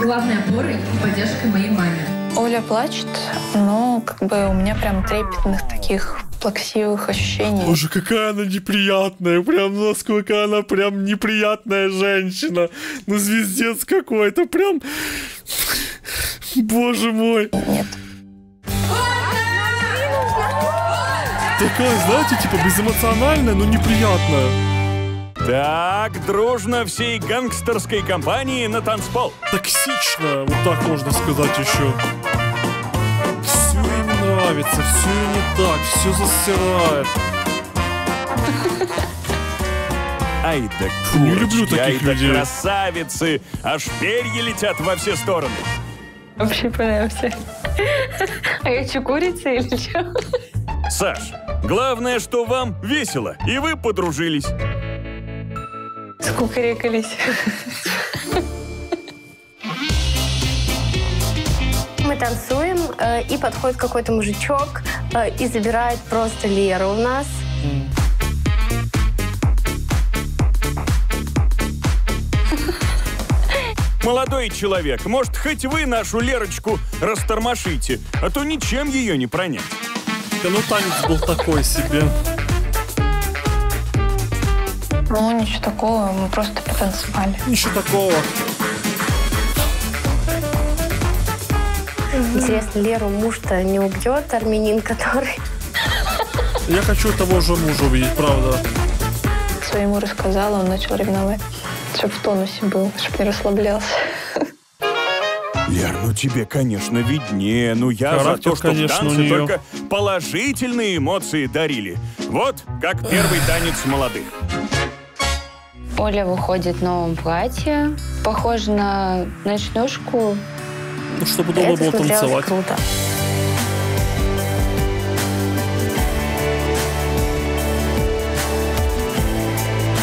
главной опорой и поддержкой моей маме. Оля плачет, но как бы у меня прям трепетных таких плаксивых ощущений. Боже, какая она неприятная, прям ну, насколько она прям неприятная женщина. Ну, звездец какой-то, прям... Боже мой. Нет. Такая, знаете, типа безэмоциональная, но неприятная. Так, дружно всей гангстерской компании на танцпол. Токсичная, вот так можно сказать еще. Все не нравится, все не так, все засирает. Ай да Фу, не люблю курочки, ай таких да людей. красавицы, аж перья летят во все стороны. Вообще понравился. А я что, курица или что? Саш, главное, что вам весело, и вы подружились. Скукарекались. Мы танцуем, э, и подходит какой-то мужичок э, и забирает просто Леру у нас. Молодой человек, может, хоть вы нашу Лерочку растормошите, а то ничем ее не пронять. Да ну танец был такой себе. Ну, ничего такого, мы просто потанцевали. Ничего такого. Интересно, Леру муж-то не убьет, армянин, который... Я хочу того же мужа увидеть, правда. Своему рассказала, он начал ревновать. Чтоб в тонусе был, чтоб не расслаблялся. Лер, ну тебе, конечно, виднее. Ну я за Характер, то, что в конечно, у танце только положительные эмоции дарили. Вот как первый танец молодых. Оля выходит в новом платье, похоже на ночнушку. Ну, чтобы Это было танцевать. круто.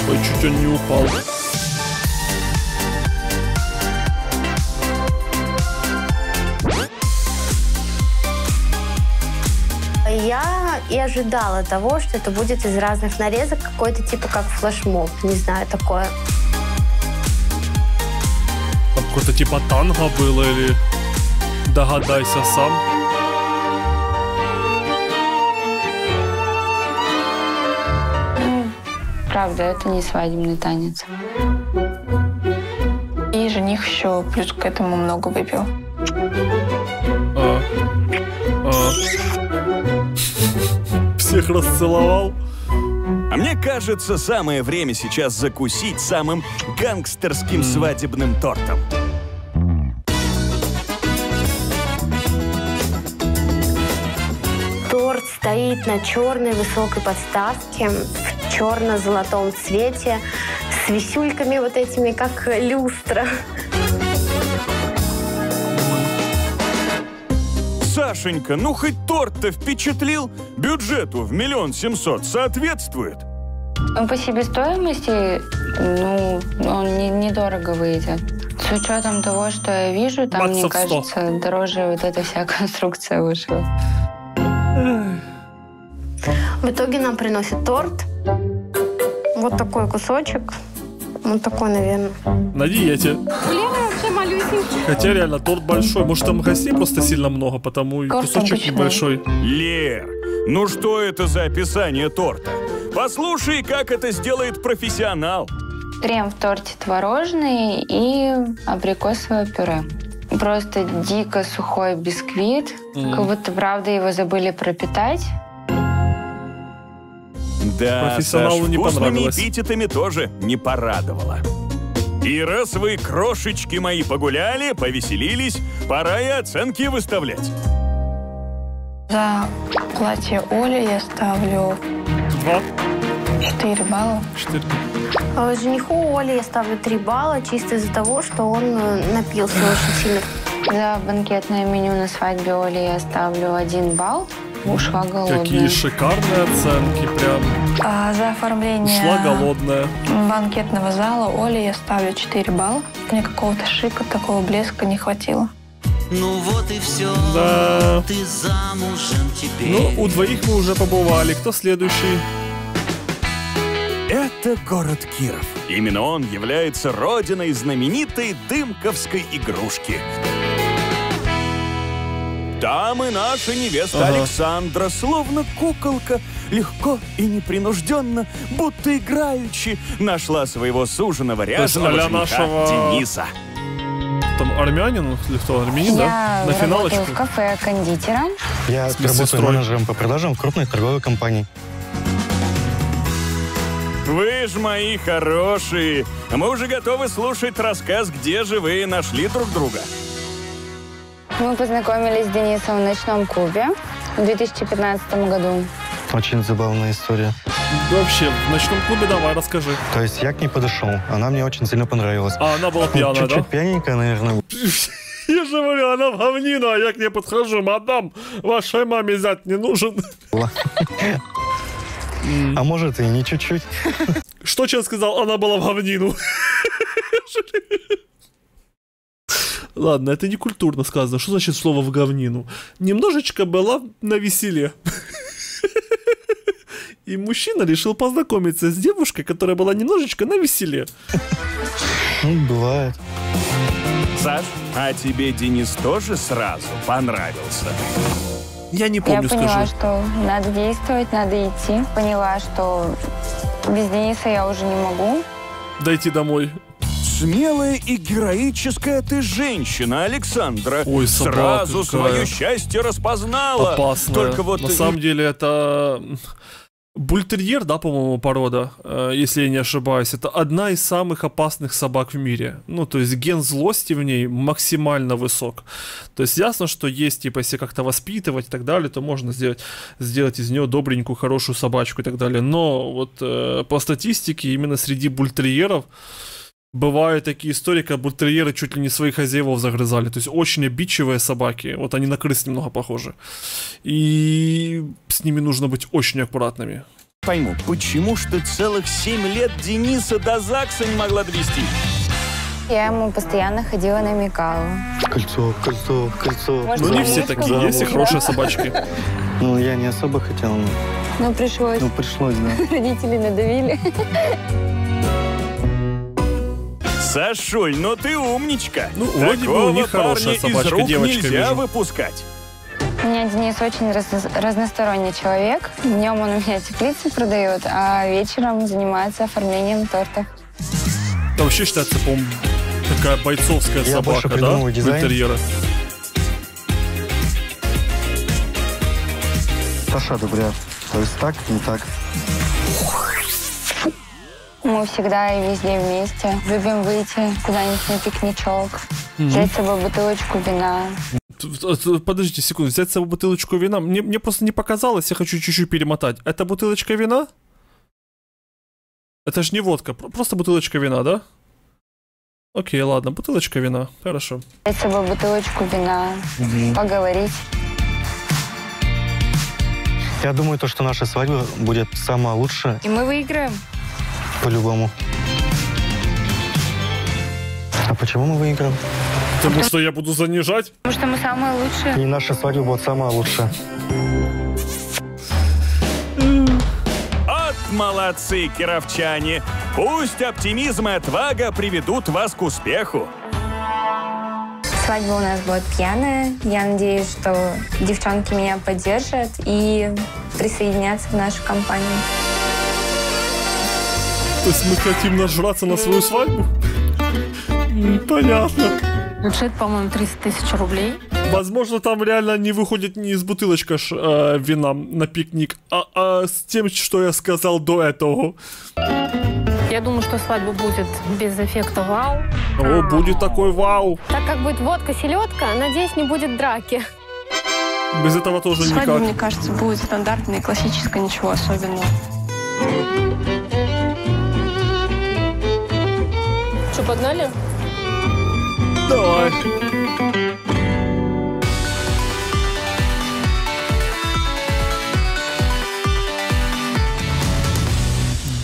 Ой, чуть он не упал. И ожидала того, что это будет из разных нарезок, какой-то типа как флешмоб, не знаю, такое. Там какое-то типа танго было или... Догадайся сам. Ну, правда, это не свадебный танец. И жених еще плюс к этому много выпил. А. А. Всех расцеловал. А мне кажется, самое время сейчас закусить самым гангстерским свадебным тортом. Торт стоит на черной высокой подставке в черно-золотом цвете с висюльками вот этими, как люстра. Сашенька, ну хоть торт-то впечатлил, бюджету в миллион семьсот соответствует. Ну, По себестоимости, ну, он не- недорого выйдет. С учетом того, что я вижу, там, мне Баксов 100. кажется, дороже вот эта вся [LAUGHS] конструкция вышла. В итоге нам приносят торт. Вот такой кусочек. Вот такой, наверное. На диете. Лера вообще малюсенький. Хотя реально торт большой. Может там гостей просто сильно много, потому и Торт кусочек обычный. небольшой. Лер, ну что это за описание торта? Послушай, как это сделает профессионал. Крем в торте творожный и абрикосовое пюре. Просто дико сухой бисквит. Мгм. Как будто, правда, его забыли пропитать. Да, Профессионалу Саш, не вкусными эпитетами тоже не порадовала. И раз вы, крошечки мои, погуляли, повеселились, пора и оценки выставлять. За платье Оли я ставлю Два. 4 балла. Четыре. А Жениху Оли я ставлю 3 балла чисто из-за того, что он э, напился очень сильно. За банкетное меню на свадьбе Оли я ставлю один балл. Ушла голодная. Какие шикарные оценки, прям. А за оформление Шла голодная. банкетного зала Оле я ставлю 4 балла. Мне какого-то шика, такого блеска не хватило. Ну вот и все. Да. Ты замужем теперь. Ну, у двоих мы уже побывали. Кто следующий? Это город Киров. Именно он является родиной знаменитой дымковской игрушки. Там и наша невеста Ага. Александра, словно куколка, легко и непринужденно, будто играючи, нашла своего суженого ряженого жениха нашего- Дениса. Там армянин или кто? Армянин, да? Я На работаю финалочку. в кафе кондитера. Я С работаю менеджером по продажам в крупной торговой компании. Вы ж мои хорошие. Мы уже готовы слушать рассказ, где же вы нашли друг друга. Мы познакомились с Денисом в ночном клубе в 2015 году. Очень забавная история. Вообще, в ночном клубе давай, расскажи. То есть я к ней подошел, она мне очень сильно понравилась. А она была Ну, пьяная, Чуть-чуть да? пьяненькая, наверное. [LAUGHS] Я же говорю, она в говнину, а я к ней подхожу. Мадам, вашей маме зять не нужен. А может и не чуть-чуть. Что Чен сказал? Она была в говнину. [LAUGHS] Ладно, это не культурно сказано. Что значит слово в говнину? Немножечко была на веселе. [LAUGHS] И мужчина решил познакомиться с девушкой, которая была немножечко на веселе. Ну, бывает. Саш, а тебе Денис тоже сразу понравился? Я не Я помню, поняла, скажи. что надо действовать, надо идти. Поняла, что без Дениса я уже не могу. Дойти домой. Смелая и героическая ты женщина, Александра. Ой, Сразу свое счастье распознала. Опасная. Только вот На самом деле это бультерьер, да, по-моему, порода, э, если я не ошибаюсь. Это одна из самых опасных собак в мире. Ну, то есть ген злости в ней максимально высок. То есть ясно, что есть, типа, если как-то воспитывать и так далее, то можно сделать, сделать из нее добренькую, хорошую собачку и так далее. Но вот э, по статистике именно среди бультерьеров Бывают такие истории, когда бультерьеры чуть ли не своих хозяевов загрызали. То есть очень обидчивые собаки. Вот они на крыс немного похожи. И с ними нужно быть очень аккуратными. пойму, почему ж ты целых семь лет Дениса до ЗАГСа не могла довести? Я ему постоянно ходила намекала. Кольцо, кольцо, кольцо. Может, Ну не я все такие, есть и да? хорошие собачки. Ну, я не особо хотел, но Ну, пришлось. ну, пришлось, да. [LAUGHS] Родители надавили. Сашуль, ну ты умничка. Ну, вроде бы у них Такого хорошая собачка, из рук девочка, нельзя вижу. выпускать. У меня Денис очень раз- разносторонний человек. Днем он у меня теплицы продает, а вечером занимается оформлением тортов. Это вообще считается, по-моему, такая бойцовская Я собака, да? дизайн. Бультерьера. Саша одобряет. То есть так, не так. Мы всегда и везде вместе. Любим выйти куда-нибудь на пикничок, Мгм. взять с собой бутылочку вина. Подождите секунду, взять с собой бутылочку вина. Мне, мне просто не показалось, я хочу чуть-чуть перемотать. Это бутылочка вина? Это же не водка, про- просто бутылочка вина, да? Окей, ладно, бутылочка вина, хорошо. Взять с собой бутылочку вина, поговорить. Я думаю, то, что наша свадьба будет самая лучшая И мы выиграем. По-любому. А почему мы выиграем? Потому что я буду занижать? Потому что мы самые лучшие. И наша свадьба будет самая лучшая. От молодцы, кировчане. Пусть оптимизм и отвага приведут вас к успеху. Свадьба у нас будет пьяная. Я надеюсь, что девчонки меня поддержат и присоединятся в нашу компанию. То есть мы хотим нажраться на свою свадьбу? Понятно. Бюджет, по-моему, 30 тысяч рублей. Возможно, там реально не выходит не из бутылочка ш, э, вина на пикник, а, а с тем, что я сказал до этого. Я думаю, что свадьба будет без эффекта вау. О, будет такой вау. Так как будет водка-селедка, надеюсь, не будет драки. Без этого тоже Свадьба, никак. мне кажется, будет стандартной, классической, ничего особенного. Что, погнали? Давай.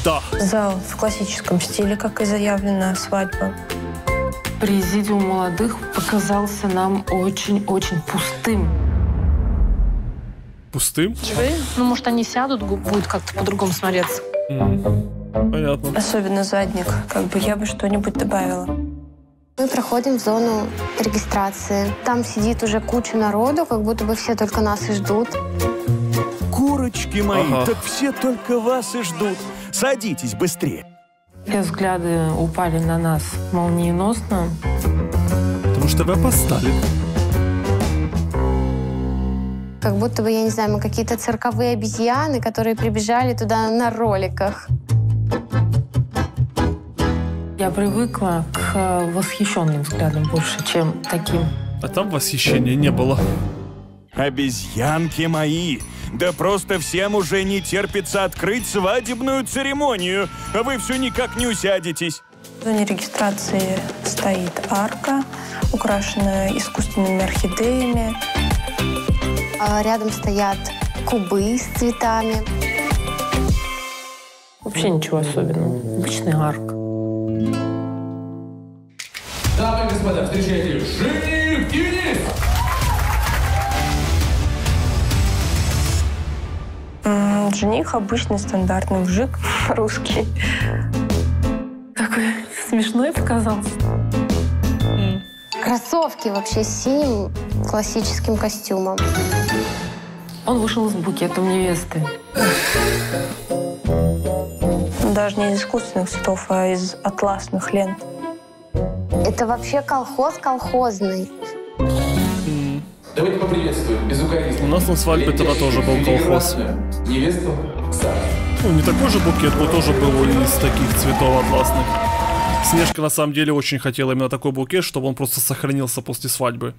Да. Зал в классическом стиле, как и заявлена свадьба. Президиум молодых показался нам очень-очень пустым. Пустым? Ну, может, они сядут, будет как-то по-другому смотреться. Понятно. Особенно задник. Как бы я бы что-нибудь добавила. Мы проходим в зону регистрации. Там сидит уже куча народу, как будто бы все только нас и ждут. Курочки мои, Ага. так все только вас и ждут. Садитесь быстрее. Все взгляды упали на нас молниеносно. Потому что вы опоздали. Как будто бы, я не знаю, мы какие-то цирковые обезьяны, которые прибежали туда на роликах. Я привыкла к э, восхищенным взглядам больше, чем таким. А там восхищения не было. Обезьянки мои, да просто всем уже не терпится открыть свадебную церемонию, а вы все никак не усядетесь. В зоне регистрации стоит арка, украшенная искусственными орхидеями. А Рядом стоят кубы с цветами. Вообще ничего особенного. Обычный арк. Дамы и господа, встречайте, жених Денис! Жених обычный стандартный мужик, [LAUGHS] русский. Такой смешной показался. Кроссовки вообще с синим классическим костюмом. Он вышел с букетом невесты. Даже не из искусственных цветов, а из атласных лент. Это вообще колхоз колхозный. Давайте поприветствуем безукоризненно. У нас на свадьбе тогда тоже был колхоз. Невесту Сашу. Ну, не такой же букет, но тоже был из таких цветов атласных. Снежка на самом деле очень хотела именно такой букет, чтобы он просто сохранился после свадьбы.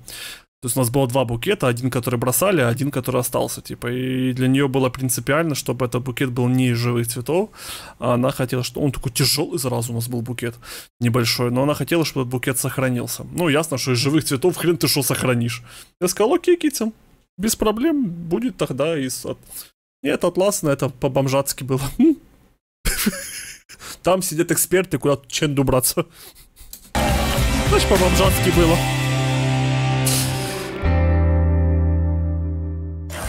То есть у нас было два букета, один, который бросали, а один, который остался, типа. И для нее было принципиально, чтобы этот букет был не из живых цветов, а она хотела, что он такой тяжелый сразу у нас был букет, небольшой, но она хотела, чтобы этот букет сохранился. Ну, ясно, что из живых цветов хрен ты что сохранишь. Я сказал, окей, Китя, без проблем, будет тогда из... от- Нет, атласно, это по-бомжатски было. [LAUGHS] Там сидят эксперты, куда тут ченду браться. Значит, по-бомжатски было.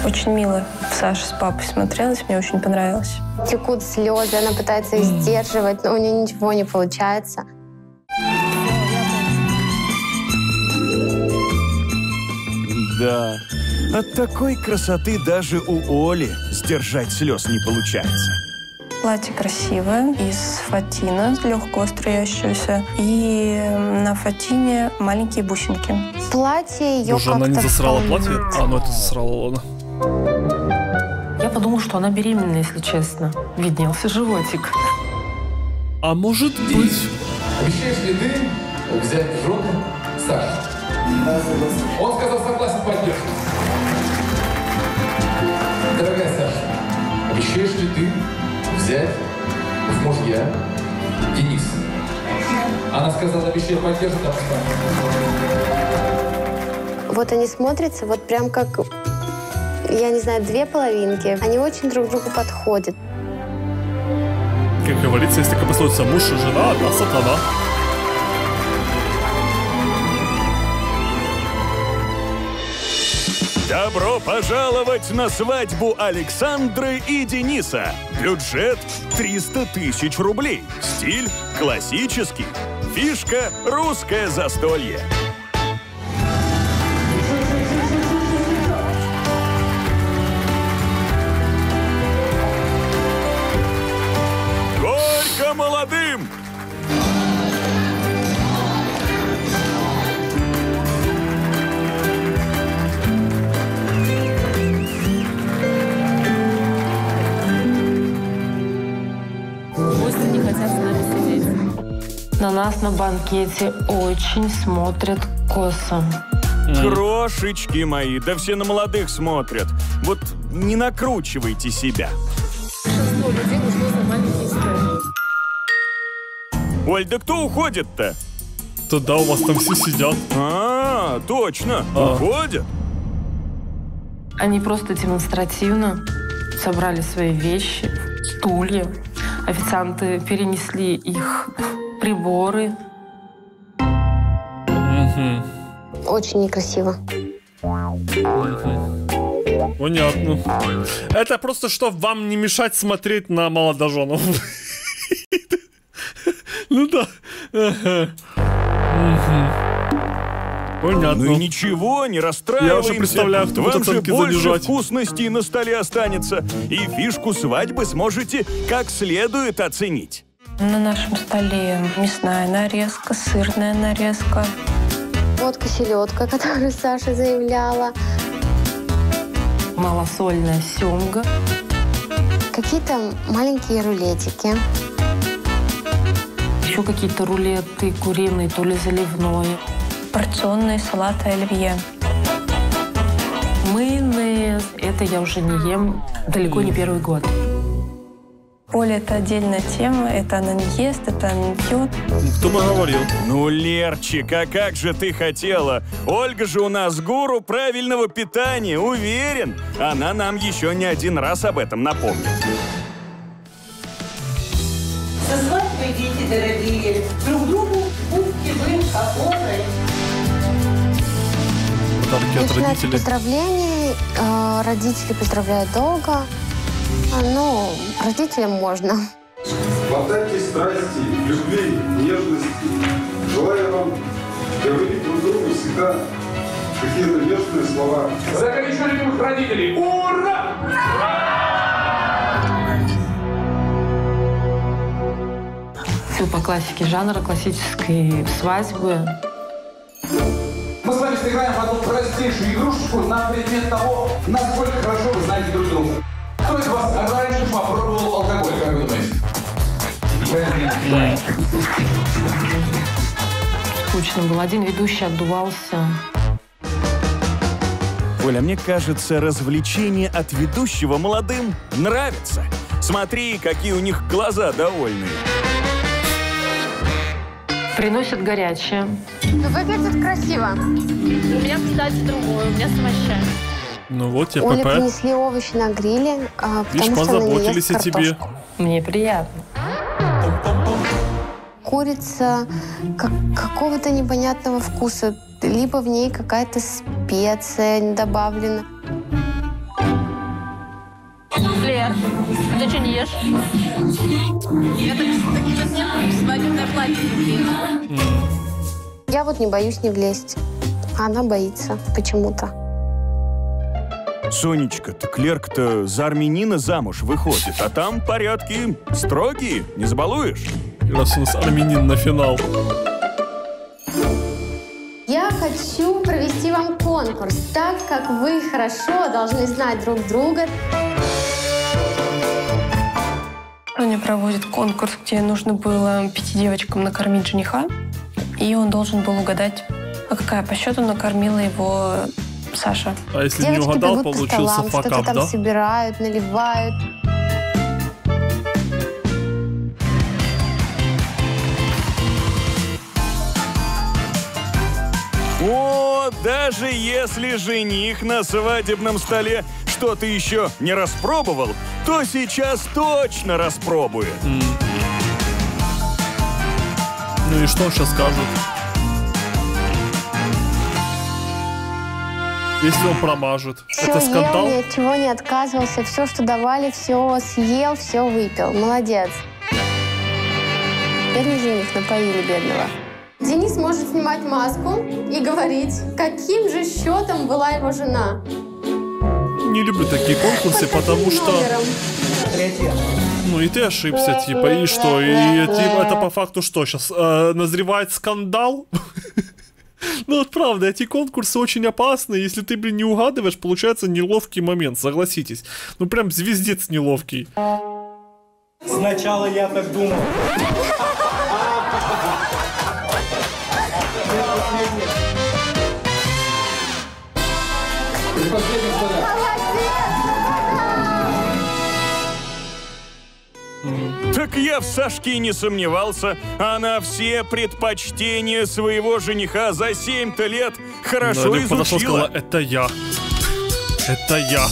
Очень мило Саша с папой смотрелась, мне очень понравилось. Текут слезы, она пытается их сдерживать, но у нее ничего не получается. Да, от такой красоты даже у Оли сдержать слез не получается. Платье красивое, из фатина, легкого струящегося. И на фатине маленькие бусинки. Платье ее Боже, она не засрала платье? А, ну это засрала, ладно. Я подумала, что она беременна, если честно. Виднелся животик. А может быть... Обещаешь ли ты взять в жены Сашу? Он сказал согласен поддержку. Дорогая Саша, обещаешь ли ты взять в мужья Денис? Она сказала, обещаю поддержку. Вот они смотрятся, вот прям как, я не знаю, две половинки. Они очень друг другу подходят. Как говорится, если пословица муж и жена, одна сатана. Добро пожаловать на свадьбу Александры и Дениса. Бюджет 300 тысяч рублей. Стиль классический. Фишка русское застолье. Нас на банкете очень смотрят косо. Крошечки мои, да все на молодых смотрят. Вот не накручивайте себя. Оль, да кто уходит-то? Тогда у вас там все сидят. А, точно, А. уходят. Они просто демонстративно собрали свои вещи, стулья. Официанты перенесли их приборы. Очень некрасиво. Понятно. Это просто, что вам не мешать смотреть на молодоженов. Ну да. Понятно. Ну и ничего, не расстраиваемся. Я уже представляю, кто Вам же больше занижать. вкусностей на столе останется. И фишку свадьбы сможете как следует оценить. На нашем столе мясная нарезка, сырная нарезка. Водка, селедка, [LAUGHS] которую Саша заявляла. Малосольная семга. Какие-то маленькие рулетики. Еще какие-то рулеты куриные, то ли заливное. Порционные салаты оливье. Майонез. Это я уже не ем далеко не первый год. Оля, это отдельная тема. Это она не ест, это она не пьет. Кто бы говорил? Ну, Лерчик, а как же ты хотела? Ольга же у нас гуру правильного питания, уверен. Она нам еще не один раз об этом напомнит. Свадьбой, дети дорогие, друг другу будьте вы опорой. Подарки от родителей. поздравления. э, Родители поздравляют долго. А, Ну, родителям можно. Хватайтесь страсти, любви, нежности. Желаю вам говорить друг другу всегда какие-то нежные слова. За горячо любимых родителей! Ура! Все по классике жанра, классической свадьбы. Мы с вами сыграем в одну простейшую игрушечку на предмет того, насколько хорошо вы знаете друг друга. Кто из вас раньше попробовал алкоголь, как вы думаете? Скучно было. Один ведущий отдувался. Оля, мне кажется, развлечение от ведущего молодым нравится. Смотри, какие у них глаза довольные. Приносят горячее. Ну, выглядит красиво. У меня, кстати, другое. У меня самощай. Ну вот тебе Оле ПП. принесли овощи на гриле, а, Видишь, потому что она не ест о тебе. Мне приятно. Курица как- какого-то непонятного вкуса. Либо в ней какая-то специя не добавлена. Лер, ты что не ешь? Я так совсем свадебное платье купила. Я вот не боюсь не влезть. А она боится почему-то. Сонечка, так Лерка-то за армянина замуж выходит, а там порядки строгие, не забалуешь? Раз у нас армянин на финал. Я хочу провести вам конкурс, так как вы хорошо должны знать друг друга. Соня проводит конкурс, где нужно было пяти девочкам накормить жениха. И он должен был угадать, а какая по счету накормила его Саша. А если не Девочки угадал, бегут по получился факап, там да? собирают, наливают. О, даже если жених на свадебном столе что-то еще не распробовал, то сейчас точно распробует. Ну и что сейчас скажет? Если он промажет. Все Это скандал? ел, ни от чего не отказывался. Все, что давали, все съел, все выпил. Молодец. Бедный жених, напоили бедного. Денис может снимать маску и говорить, каким же счетом была его жена. Не люблю такие конкурсы, потому что... Номером. Ну и ты ошибся, типа, и что? И типа, это по факту что, сейчас назревает скандал? [LAUGHS] Ну вот правда, эти конкурсы очень опасны. Если ты, блин, не угадываешь, получается неловкий момент, согласитесь. Ну прям звездец неловкий. Сначала я так думал. Так я в Сашке и не сомневался. Она все предпочтения своего жениха за 7-то лет хорошо подошла и изучила. сказала, это я. Это я.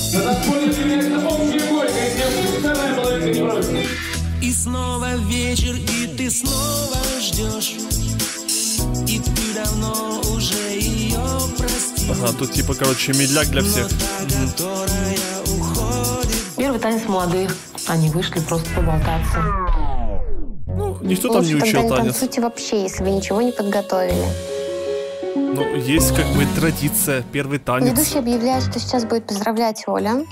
И снова вечер, и ты снова ждешь. И ты давно уже ее простил. Ага, тут типа, короче, медляк для всех. Первый танец молодых. Они вышли просто поболтаться. Никто там не тогда учил не танец. танцуйте вообще, если вы ничего не подготовили. Ну, есть как бы традиция, первый танец. Ведущий объявляет, что сейчас будет поздравлять Оля.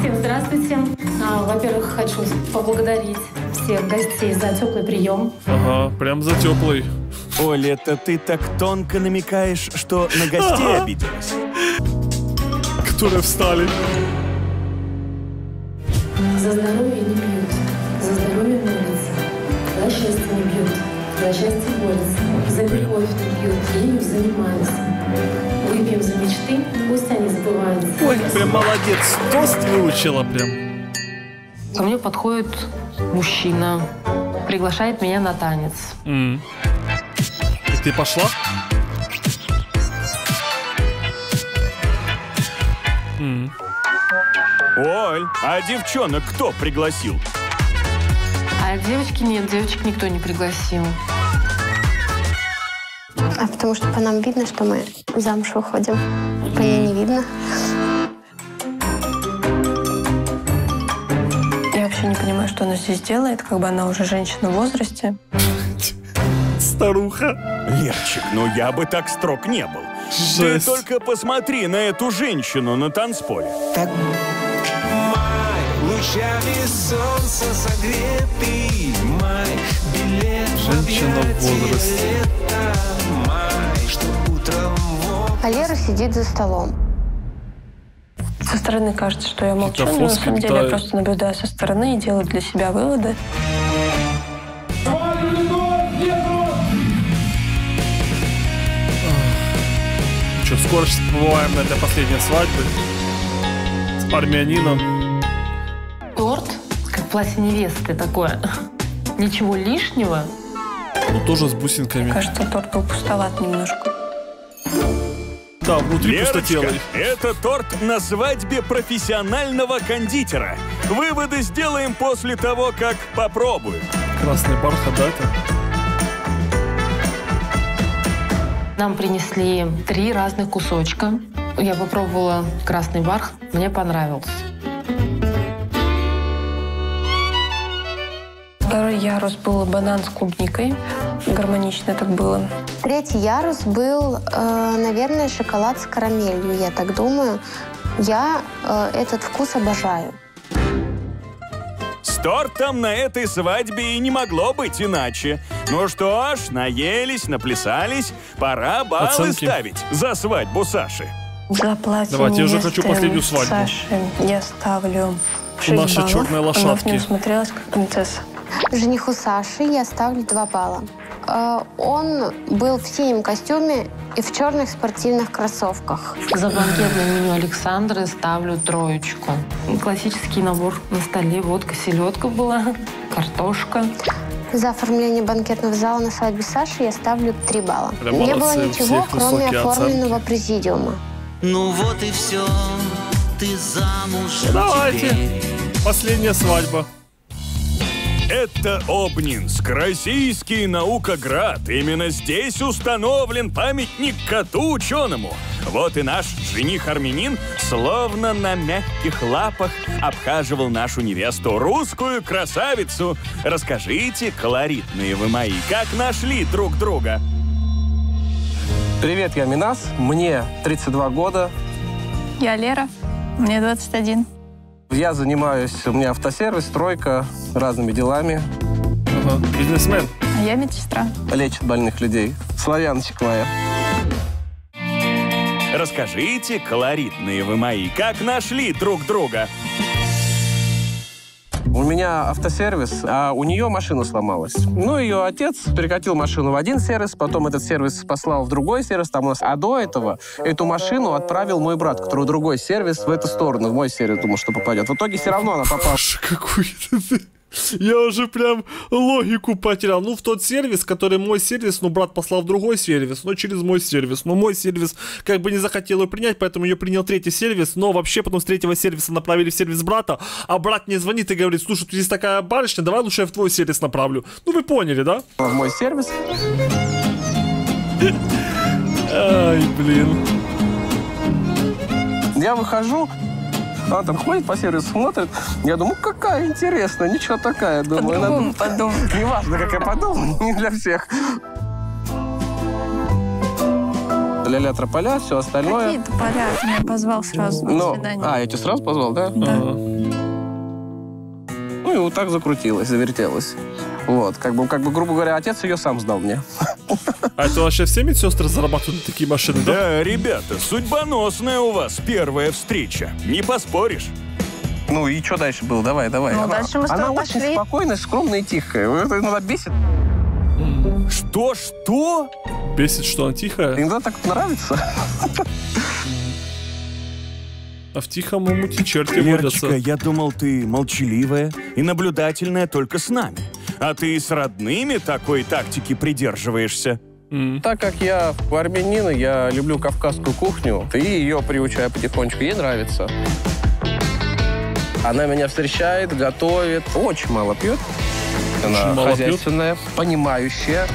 Всем здравствуйте. А, Во-первых, хочу поблагодарить всех гостей за теплый прием. Ага, прям за теплый. Оля, это ты так тонко намекаешь, что на гостей Ага. [LAUGHS] обиделась. Которые встали. За здоровье не пьют, за здоровье молятся. За счастье не бьют, за счастье борются. За любовь не пьют, ею занимаются. Выпьем за мечты, пусть они забываются. Ой, прям молодец. Тост выучила прям. Ко мне подходит мужчина, приглашает меня на танец. М. И ты пошла? М. Оль, а девчонок кто пригласил? А девочки нет, девочек никто не пригласил. А потому что по нам видно, что мы замуж выходим. По ней не видно. Я вообще не понимаю, что она здесь делает, как бы она уже женщина в возрасте. Старуха. Лерчик, ну я бы так строг не был. Жесть. Ты только посмотри на эту женщину на танцполе. Лучами солнца согретый май Билет Женщина в возрасте. лето май Что утром в А Лера сидит за столом. Со стороны кажется, что я молчу, но на самом деле я просто наблюдаю со стороны и делаю для себя выводы. Что, скоро ж побываем на этой последней свадьбе. Армянином. Торт, как платье невесты такое. Ничего лишнего. Ну, тоже с бусинками. Кажется, торт был пустоват немножко. Да, внутри Лерочка, пустотелый. это торт на свадьбе профессионального кондитера. Выводы сделаем после того, как попробуем. Красный бархат, да, это? Нам принесли три разных кусочка. Я попробовала красный бархат, мне понравился. Второй ярус был банан с клубникой. Гармонично так было. Третий ярус был, э, наверное, шоколад с карамелью, я так думаю. Я э, этот вкус обожаю. С тортом на этой свадьбе и не могло быть иначе. Ну что ж, наелись, наплясались, пора баллы Оценки. ставить за свадьбу Саши. За платье Давайте, я уже невесты хочу последнюю свадьбу. Саши я ставлю У 6 нашей баллов. Она в лошадки. нем смотрелась как принцесса. Жениху Саши я ставлю 2 балла. Э, он был в синем костюме и в черных спортивных кроссовках. За банкетное меню Александры ставлю троечку. Классический набор на столе. Водка, селедка была, картошка. За оформление банкетного зала на свадьбе Саши я ставлю 3 балла. Прям Не было ничего, кроме оформленного президиума. Ну вот и все, ты замужем Давайте. теперь. Последняя свадьба. Это Обнинск, российский наукоград. Именно здесь установлен памятник коту-ученому. Вот и наш жених-армянин словно на мягких лапах обхаживал нашу невесту, русскую красавицу. Расскажите, колоритные вы мои, как нашли друг друга? Привет, я Минас, мне 32 года. Я Лера, мне 21. Я занимаюсь, у меня автосервис, стройка, разными делами. Ага, бизнесмен. А я медсестра. Лечит больных людей. Славяночка моя. Расскажите, колоритные вы мои, как нашли друг друга? У меня автосервис, а у нее машина сломалась. Ну, ее отец перекатил машину в один сервис, потом этот сервис послал в другой сервис, там у нас... А до этого эту машину отправил мой брат, который другой сервис, в эту сторону, в мой сервис, думал, что попадет. В итоге все равно она попала. Какой-то ты... Я уже прям логику потерял. Ну, в тот сервис, который мой сервис, ну, брат послал в другой сервис, но через мой сервис. Но мой сервис как бы не захотел ее принять, поэтому ее принял третий сервис, но вообще потом с третьего сервиса направили в сервис брата, а брат мне звонит и говорит, слушай, тут есть такая барышня, давай лучше я в твой сервис направлю. Ну, вы поняли, да? В мой сервис. Ай, блин. Я выхожу, она там ходит по сервису, смотрит. Я думаю, какая интересная, ничего такая. Думаю, По-другому надо- подумал. Неважно, как я подумал, [LAUGHS] не для всех. Ля-ля трополя, все остальное. Какие-то поля. Ты меня позвал сразу на Ну, свидание. а, я тебя сразу позвал, да? Да. Ну и вот так закрутилось, завертелось. Вот, как бы, как бы, грубо говоря, отец ее сам сдал мне. А это вообще все медсестры зарабатывают такие машины, да? Да, ребята, судьбоносная у вас первая встреча. Не поспоришь. Ну и что дальше было? Давай, давай. Ну, она дальше мы с она очень пошли. спокойная, скромная и тихая. Вот Это иногда бесит. Что, что? Бесит, что она тихая? Иногда так нравится. А в тихом омуте черти Лерочка, водятся. я думал, ты молчаливая и наблюдательная только с нами. А ты с родными такой тактики придерживаешься. Так как я армянин, я люблю кавказскую кухню, и ее приучаю потихонечку. Ей нравится. Она меня встречает, готовит. Очень мало пьет. Она Очень мало пьет? хозяйственная, понимающая.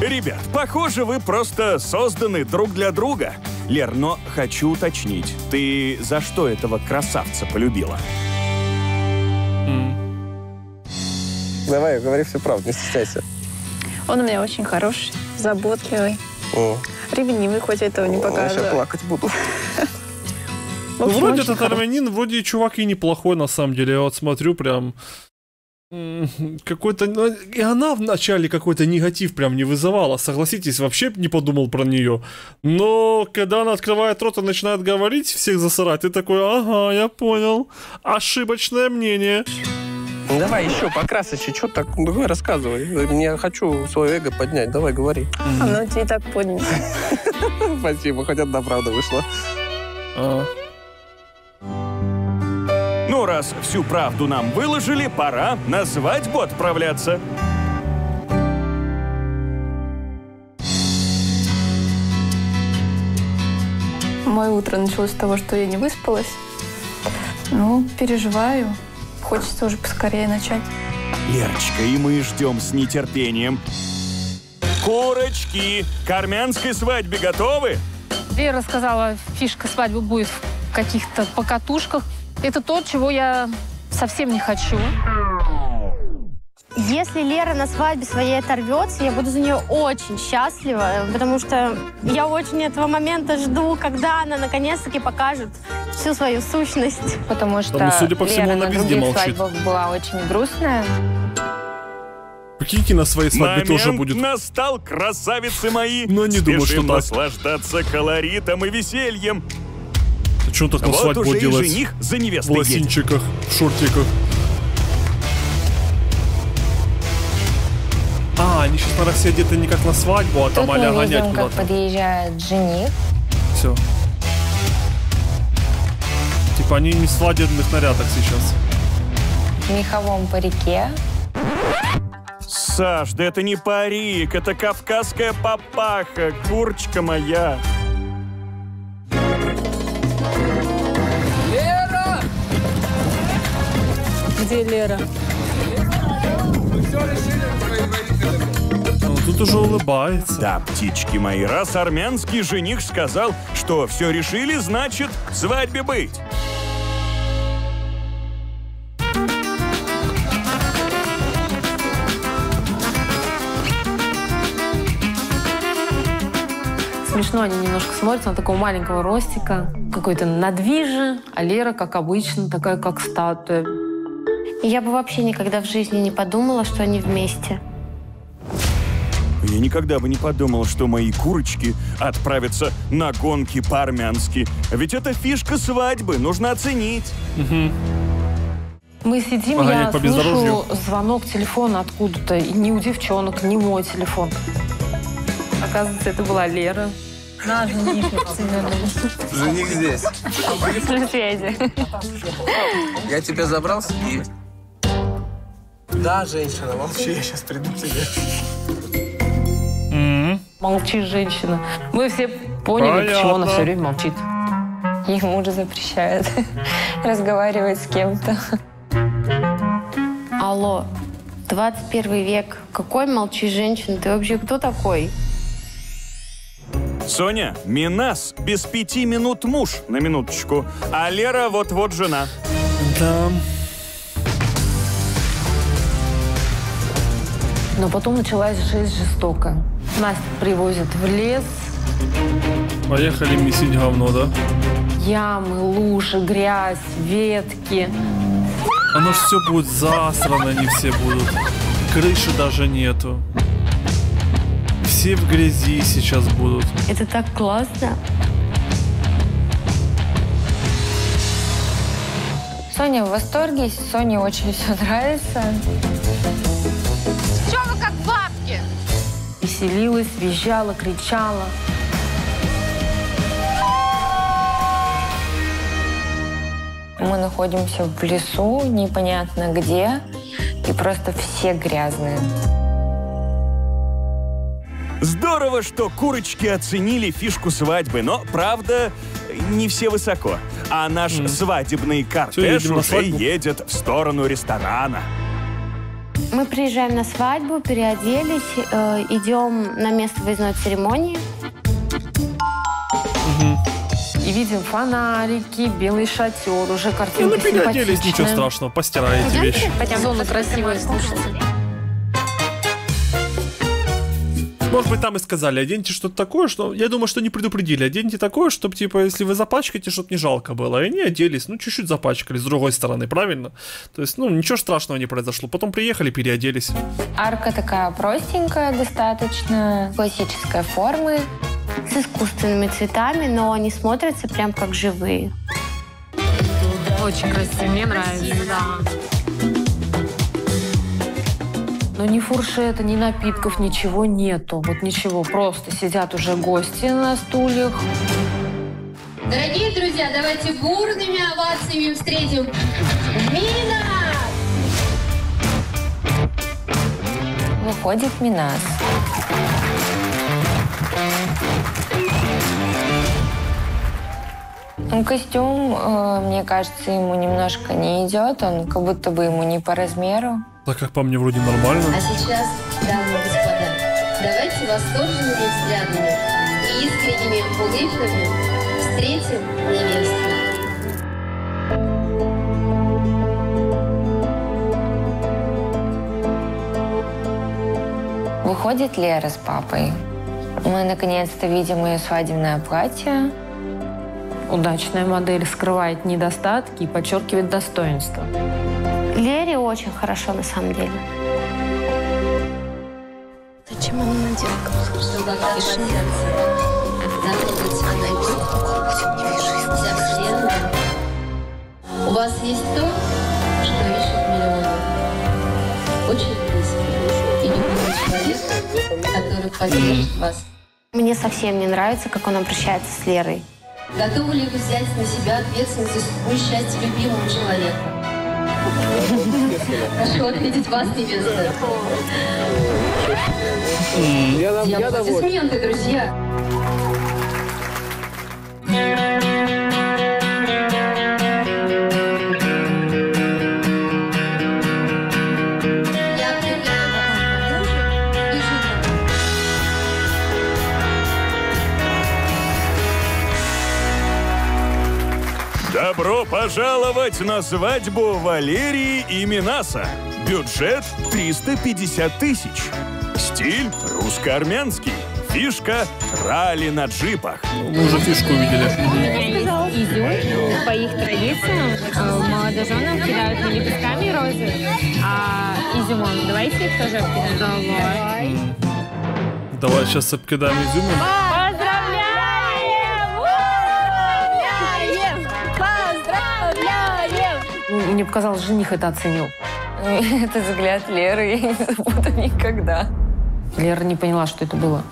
Ребят, похоже, вы просто созданы друг для друга. Лер, но хочу уточнить, ты за что этого красавца полюбила? [LAUGHS] Давай, говори всю правду, не стесняйся. Он у меня очень хороший, заботливый, О, ревнивый, хоть этого не я сейчас показывает. плакать буду. Ну, вроде этот армянин, вроде и чувак и неплохой, на самом деле. Я вот смотрю прям... Какой-то... ну, И она вначале какой-то негатив прям не вызывала. Согласитесь, вообще не подумал про нее. Но когда она открывает рот и начинает говорить, всех засырать, ты такой, ага, я понял. Ошибочное мнение. Ну, Давай еще по красочи, что так? Ну, Давай рассказывай. Я хочу свое эго поднять. Давай, говори. Оно тебе и так поднято. [LAUGHS] Спасибо, хоть одна правда вышла. А. Ну, раз всю правду нам выложили, пора на свадьбу отправляться. Мое утро началось с того, что я не выспалась. Ну, переживаю. Хочется уже поскорее начать. Лерочка, и мы ждем с нетерпением. Курочки, к армянской свадьбе готовы? Лера сказала, фишка свадьбы будет в каких-то покатушках. Это то, чего я совсем не хочу. Если Лера на свадьбе своей оторвется, я буду за нее очень счастлива, потому что я очень этого момента жду, когда она наконец-таки покажет всю свою сущность. Потому что ну, судя по всему, Лера она на везде других молчит. свадьбах была очень грустная. Прикиньте, на своей свадьбе Момент тоже будет. настал, красавицы мои. Но не думаю, Спешим что так. наслаждаться колоритом и весельем. Что он так на вот свадьбу уже делать? и жених за В невестой едет. лосинчиках, в шортиках. А, они сейчас, наверное, все одеты не как на свадьбу, а там Тут а-ля мы гонять видим, как куда-то. подъезжает жених. Все. Типа они не в свадебных нарядах сейчас. в меховом парике. Саш, да это не парик, это кавказская папаха, курочка моя. Лера! Где Лера? Он тут уже улыбается. Да, птички мои, раз армянский жених сказал, что все решили, значит, свадьбе быть. Смешно они немножко смотрятся на такого маленького ростика. Какой-то надвижи, а Лера, как обычно, такая, как статуя. Я бы вообще никогда в жизни не подумала, что они вместе. Я никогда бы не подумал, что мои курочки отправятся на гонки по-армянски. Ведь это фишка свадьбы, нужно оценить. Мы сидим, Погонять я по слышу звонок телефона откуда-то. И не у девчонок, не мой телефон. Оказывается, это была Лера. Наш жених Жених здесь. На связи. Я тебя забрал себе. Да, женщина, молчи, я сейчас приду к тебе. Молчи, женщина. Мы все поняли, почему она Понятно. все время молчит. Ему уже запрещают [LAUGHS] разговаривать с кем-то. Алло, 21 век. Какой молчи, женщина? Ты вообще кто такой? Соня, Минас без пяти минут муж, на минуточку. А Лера вот-вот жена. Да. Но потом началась жизнь жестокая. Настя привозят в лес, Поехали месить говно, да? ямы, лужи, грязь, ветки. Оно ж все будет засрано, они все будут. Крыши даже нету. Все в грязи сейчас будут. Это так классно. Соня в восторге, Соне очень все нравится. Веселилась, визжала, кричала. Мы находимся в лесу, непонятно где, и просто все грязные. Здорово, что курочки оценили фишку свадьбы, но, правда, не все высоко. А наш свадебный кортеж уже едет в сторону ресторана. Мы приезжаем на свадьбу, переоделись, э, идем на место выездной церемонии. И видим фонарики, белый шатер, уже Ну, картинка переоделись, ничего страшного, постираете вещи. Зона красивая, слушайте. Может быть, там и сказали, оденьте что-то такое, что... Я думаю, что не предупредили. Оденьте такое, чтобы, типа, если вы запачкаете, чтобы не жалко было. И они оделись, ну, чуть-чуть запачкали, с другой стороны, правильно? То есть, ну, ничего страшного не произошло. Потом приехали, переоделись. Арка такая простенькая достаточно, классической формы. С искусственными цветами, но они смотрятся прям как живые. Очень красиво, мне нравится. Но ни фуршета, ни напитков, ничего нету. Вот ничего, просто сидят уже гости на стульях. Дорогие друзья, давайте бурными овациями встретим Мина! Выходит Минас. Ну, Костюм, э, мне кажется, ему немножко не идет, он как будто бы ему не по размеру. Так как по мне вроде нормально. А сейчас, дамы и господа, давайте восторженными взглядами и искренними улыбками встретим невесту. Выходит Лера с папой. Мы наконец-то видим ее свадебное платье. Удачная модель скрывает недостатки и подчеркивает достоинства. Лере очень хорошо на самом деле. Зачем она надела у вас есть то, что ищут миллионы. Очень близкий и любимый человек, который поддержит вас. Мне совсем не нравится, как он обращается с Лерой. Готовы ли вы взять на себя ответственность за судьбу и счастье любимого человека? Прошу ответить вас, невеста. Я Аплодисменты, друзья. Пожаловать на свадьбу Валерии и Минаса. Бюджет 350 тысяч. Стиль русско-армянский. Фишка ралли на джипах. Мы уже фишку увидели. Изюм. По их традициям э, молодоженам кидают не лепестками розы, а изюмом. Давайте их тоже обкидаем. Давай. Давай сейчас обкидаем изюмом. Мне показалось, жених это оценил. [LAUGHS] Это взгляд Леры, я не забуду никогда. Лера не поняла, что это было.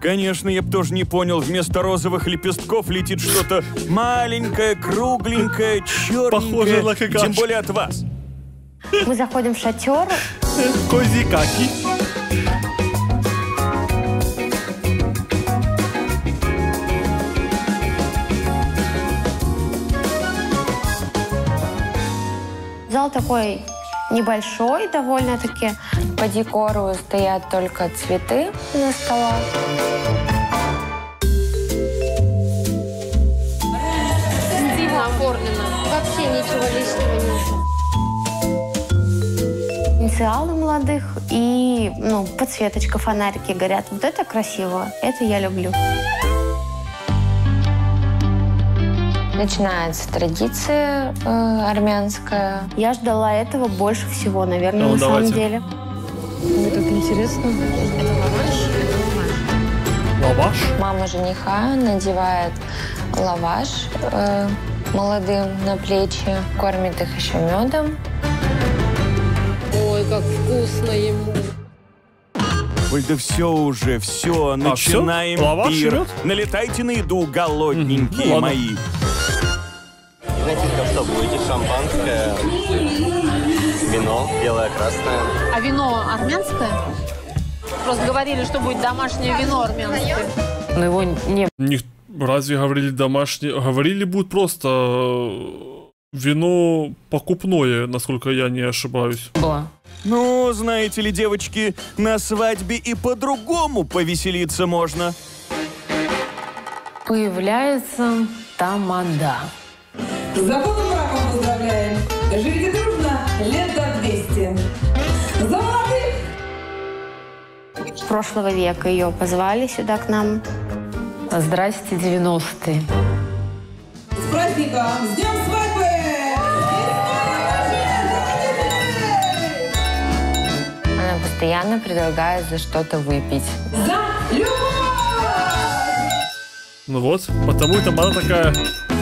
Конечно, я бы тоже не понял, вместо розовых лепестков летит что-то маленькое, кругленькое, черненькое. Похоже на какашку. Тем более от вас. Мы заходим в шатер, Козикаки. Зал такой небольшой довольно-таки. По декору стоят только цветы на столах. Стильно оформлено. Вообще ничего лишнего нет. Инициалы молодых и ну, подсветочка, фонарики горят. Вот это красиво. Это я люблю. Начинается традиция э, армянская. Я ждала этого больше всего, наверное, Ну, на давайте. самом деле. Ой, как интересно. Лаваш. Мама жениха надевает лаваш э, молодым на плечи, кормит их еще медом. Ой, как вкусно ему. Ой, да все уже, все, начинаем всё? Лаваш и пир. Налетайте на еду, голодненькие Ну, ладно. Напитков что будете? Шампанское, вино, белое, красное. А вино армянское? Просто говорили, что будет домашнее вино армянское. Но его не Ник- Разве говорили домашние? Говорили будут просто э, вино покупное, насколько я не ошибаюсь. было. Ну, знаете ли, девочки, на свадьбе и по-другому повеселиться можно. Появляется тамада. С законным браком поздравляем! Живите дружно, лет до 200! За молодых! Прошлого века ее позвали сюда к нам. Здрасте, 90-е. С праздником! С днем свадьбы! Она постоянно предлагает за что-то выпить. За любовь! Ну вот, потому и тамада такая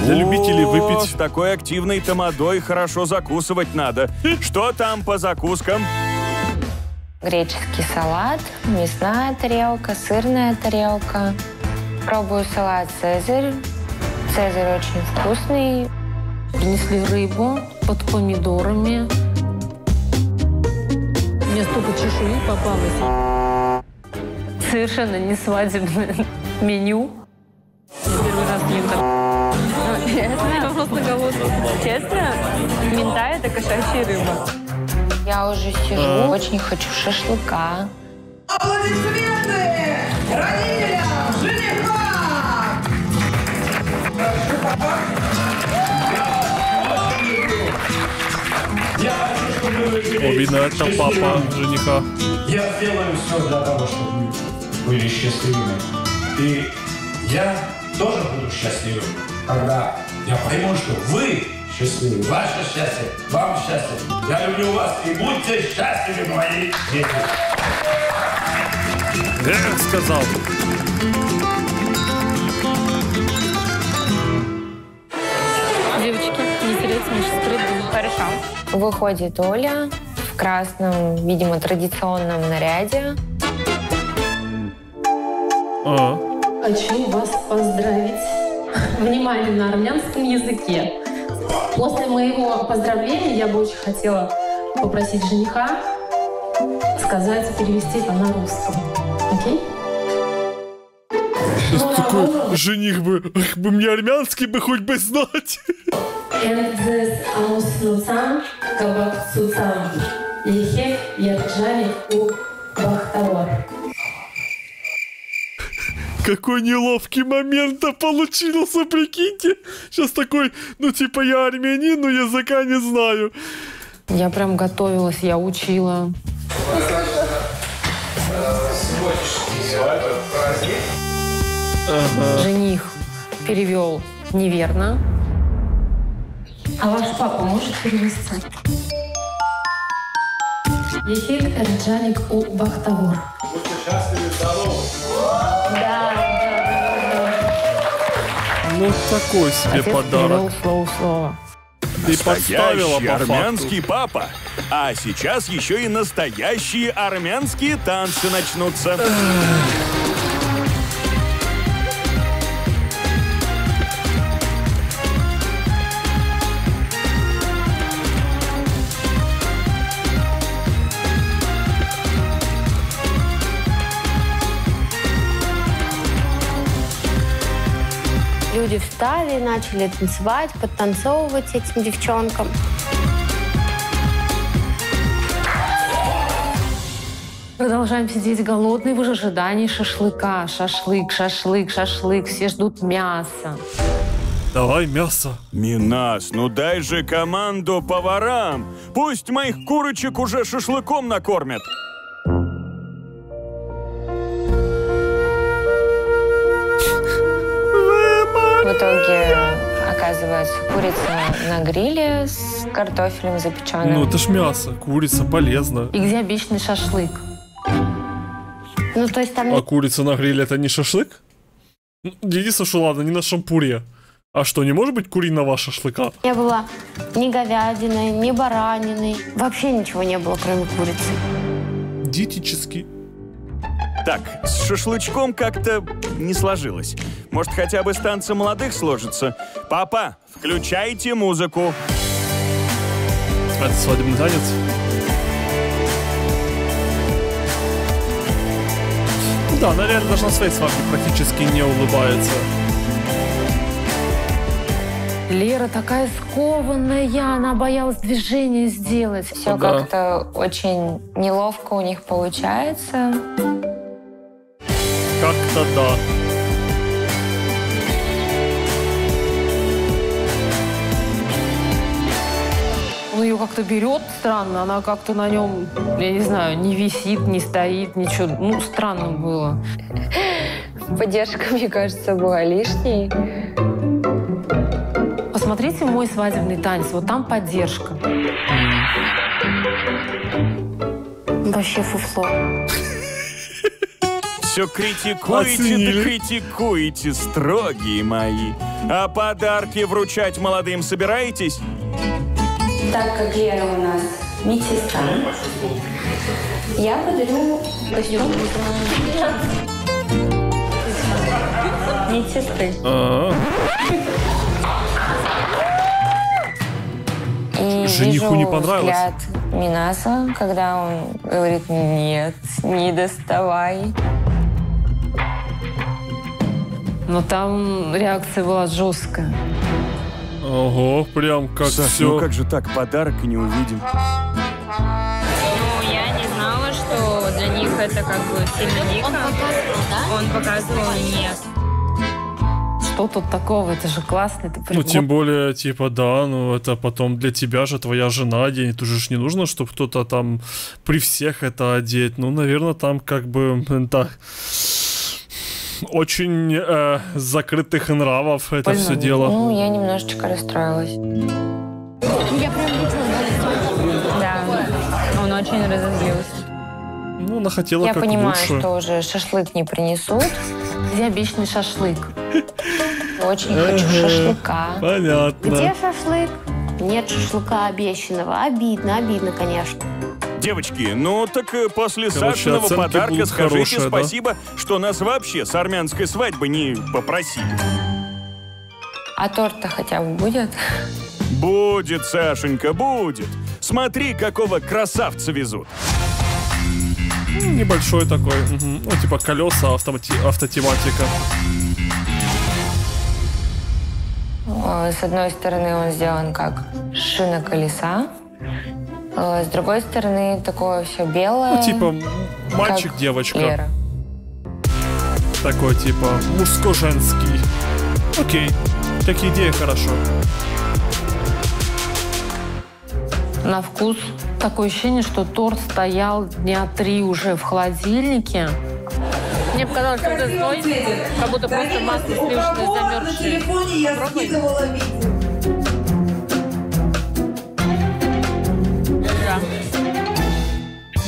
для любителей выпить. С такой активной тамадой хорошо закусывать надо. Что там по закускам? Греческий салат, мясная тарелка, сырная тарелка. Пробую салат «Цезарь». «Цезарь» очень вкусный. Принесли рыбу под помидорами. Мне столько чешуи попалось. Совершенно не свадебное меню. Я первый раз ем так. Честно? Я просто голодная. Честно? Минтай — это кошачья рыба. Я уже сижу, А. очень хочу шашлыка. Аплодисменты! Родителям! Жениха! О, видно, это папа жениха. Я сделаю все для того, чтобы вы были счастливыми. И я тоже буду счастливым, когда я пойму, что вы счастливы. Ваше счастье, вам счастье. Я люблю вас и будьте счастливы, мои дети. Эх, сказал. Девочки, не сейчас придем. Хорошо. Выходит Оля в красном, видимо, традиционном наряде. А, Хочу вас поздравить. Внимание на армянском языке. После моего поздравления я бы очень хотела попросить жениха сказать, перевести это на русском. Окей? сейчас такой жених бы, эх, бы мне армянский бы хоть бы знать. Ехек у бахтавар. Какой неловкий момент-то получился, прикиньте. Сейчас такой, ну типа я армянин, но языка не знаю. Я прям готовилась, я учила. Жених перевел неверно. А ваш папа может перевести? Ехик Эрджаник у Бахтавор. Ну, такой себе Отец подарок. перевел слово в слово. Ты подставила по факту. армянский папа. А сейчас еще и настоящие армянские танцы начнутся. Начали танцевать, подтанцовывать этим девчонкам. Продолжаем сидеть голодные в ожидании шашлыка. Шашлык, шашлык, шашлык. Все ждут мяса. Давай мясо. Минас, ну дай же команду поварам. Пусть моих курочек уже шашлыком накормят. Оказывается курица на гриле с картофелем запеченным. Ну, это ж мясо. Курица полезно. И где обещанный шашлык? Ну, то есть там А курица на гриле это не шашлык? Ну, Единственное, что ладно, не на шампуре. А что, не может быть куриного шашлыка? не было ни говядины, ни баранины. Вообще ничего не было, кроме курицы. Диетический. Так, с шашлычком как-то не сложилось. Может, хотя бы с танцем молодых сложится? Папа, включайте музыку. Это свадебный танец. Ну Да, она реально даже на своей свадьбе практически не улыбается. Лера такая скованная, она боялась движение сделать. Все как-то очень неловко у них получается. Как-то да. Он ее как-то берет странно, она как-то на нем, я не знаю, не висит, не стоит, ничего. Ну, странно было. Поддержка, мне кажется, была лишней. Посмотрите мой свадебный танец, вот там поддержка. Вообще фуфло. Все критикуете, Оценили. да критикуете, строгие мои. А подарки вручать молодым собираетесь? Так как Лера у нас медсестра, я подарю костюм медсестры. А, И Жениху не понравилось? взгляд Минаса, когда он говорит, нет, не доставай. Но там реакция была жесткая. Ого, прям как Саш, все. ну как же так, подарок и не увидим? Ну, я не знала, что для них это как бы сильно дико. Он показывал, нет. Что тут такого? Это же классно. Это Ну, тем более, типа, да, ну, это потом для тебя же твоя жена оденет. Уже ж не нужно, чтобы кто-то там при всех это одеть. Ну, наверное, там как бы, [LAUGHS] так, очень э, закрытых нравов это Больно. все дело. Ну, я немножечко расстроилась. Я прям Да, он очень разозлился. Ну, она хотела я как понимаю, лучше. что уже шашлык не принесут. Где обещанный шашлык? Очень хочу шашлыка. Понятно. Где шашлык? Нет шашлыка обещанного. Обидно, обидно, конечно. Девочки, ну так э, после Короче, Сашиного подарка скажите хорошие, да? спасибо, что нас вообще с армянской свадьбы не попросили. А торт-то хотя бы будет? Будет, Сашенька, будет. Смотри, какого красавца везут. Небольшой такой. Ну, типа колеса, автомати- автотематика. С одной стороны он сделан как шина колеса. Э, С другой стороны такое все белое. Ну, типа мальчик-девочка. Лера. Такой, типа, мужско-женский. Окей. Как идея хорошо. На вкус такое ощущение, что торт стоял дня три уже в холодильнике. Мне показалось, что это слой, как будто просто масло сливочное замерзшее. Попробуй.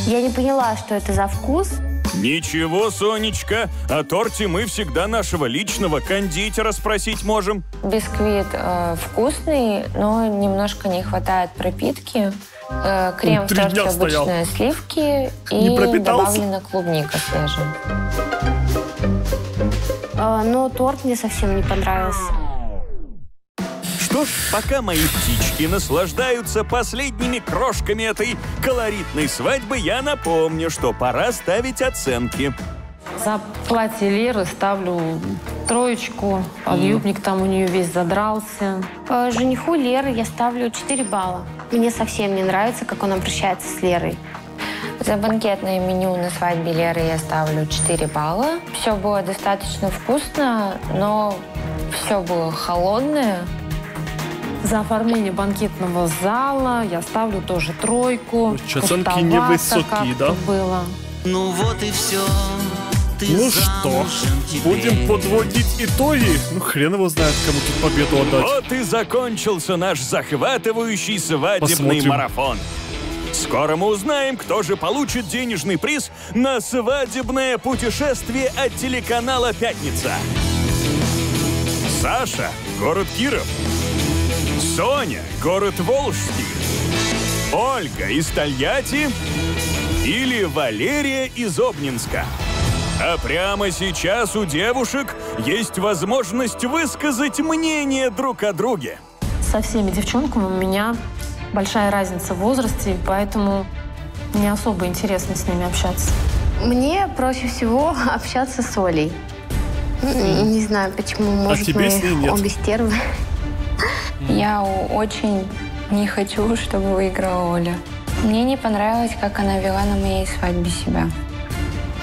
Я не поняла, что это за вкус. Ничего, Сонечка, о торте мы всегда нашего личного кондитера спросить можем. Бисквит э, вкусный, но немножко не хватает пропитки. Э, крем в торте стоял. обычные сливки и добавлена клубника свежая. А, но торт мне совсем не понравился. Что ж, пока мои птички наслаждаются последними крошками этой колоритной свадьбы, я напомню, что пора ставить оценки. За платье Леры ставлю троечку. Подъюбник там у нее весь задрался. По жениху Леры я ставлю 4 балла. Мне совсем не нравится, как он обращается с Лерой. За банкетное меню на свадьбе Леры я ставлю 4 балла. Все было достаточно вкусно, но все было холодное. За оформление банкетного зала я ставлю тоже тройку. Чё, оценки Пустовато невысокие, да? было. Ну вот и все. Ну что, будем подводить итоги? Ну, хрен его знает, кому тут победу отдать. Вот и закончился наш захватывающий свадебный Посмотрим. марафон. Скоро мы узнаем, кто же получит денежный приз на свадебное путешествие от телеканала «Пятница». Саша, город Киров. Соня, город Волжский. Ольга из Тольятти. Или Валерия из Обнинска. А прямо сейчас у девушек есть возможность высказать мнение друг о друге. Со всеми девчонками у меня большая разница в возрасте, поэтому не особо интересно с ними общаться. Мне проще всего [LAUGHS] общаться с Олей. Не знаю, почему. Может, тебе мы с ней нет? обе стервы. Я очень не хочу, чтобы выиграла Оля. Мне не понравилось, как она вела на моей свадьбе себя.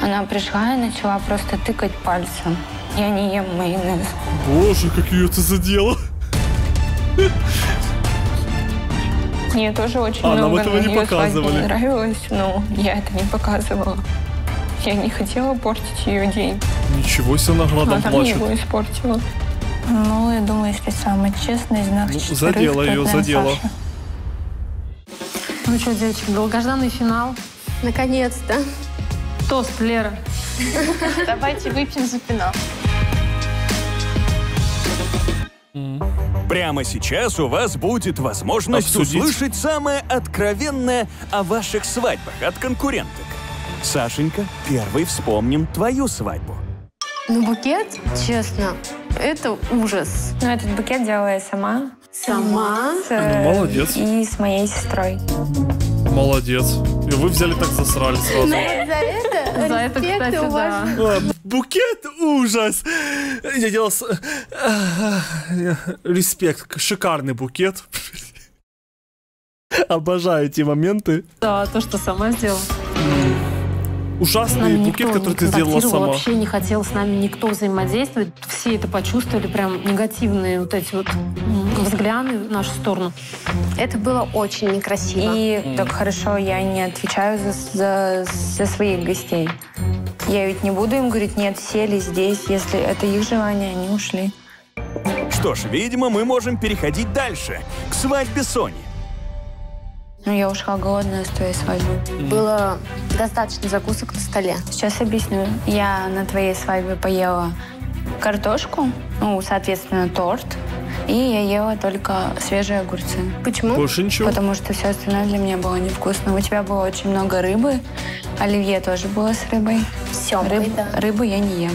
Она пришла и начала просто тыкать пальцем. Я не ем майонез. Боже, как ее это задело. Мне тоже очень А, нам много этого на не показывали. не нравилось, но я это не показывала. Я не хотела портить ее день. Ничего себе Она плачет. его испортила. Ну, я думаю, если самый честный из нас Ну, четверых, задела то ее, наверное, задела. Саша. Ну что, девочки, долгожданный финал. Наконец-то. Тост, Лера. Давайте выпьем за финал. Прямо сейчас у вас будет возможность Обсудить. услышать самое откровенное о ваших свадьбах от конкуренток. Сашенька, первый вспомним твою свадьбу. Ну, букет, честно, это ужас. Ну, этот букет делала я сама. Сама? С, Ну, молодец. И с моей сестрой. Молодец. И вы взяли так засрали сразу. За это, За это, кстати, да. А, Букет ужас. Я делал... Респект. Шикарный букет. Обожаю эти моменты. Да, то, что сама сделала. Ужасный нами букет, никто который ты сделала сама. Вообще не хотел с нами никто взаимодействовать. Все это почувствовали, прям негативные вот эти вот взгляды в нашу сторону. Это было очень некрасиво. И так хорошо, я не отвечаю за, за, за своих гостей. Я ведь не буду им говорить, нет, сели здесь, если это их желание, они ушли. Что ж, видимо, мы можем переходить дальше, к свадьбе Сони. Ну, я ушла голодная с твоей свадьбы. Было достаточно закусок на столе. Сейчас объясню. Я на твоей свадьбе поела картошку, ну, соответственно, торт, и я ела только свежие огурцы. Почему? Больше ничего. Потому что все остальное для меня было невкусно. У тебя было очень много рыбы, оливье тоже было с рыбой. Все, Рыб- рыбу я не ем.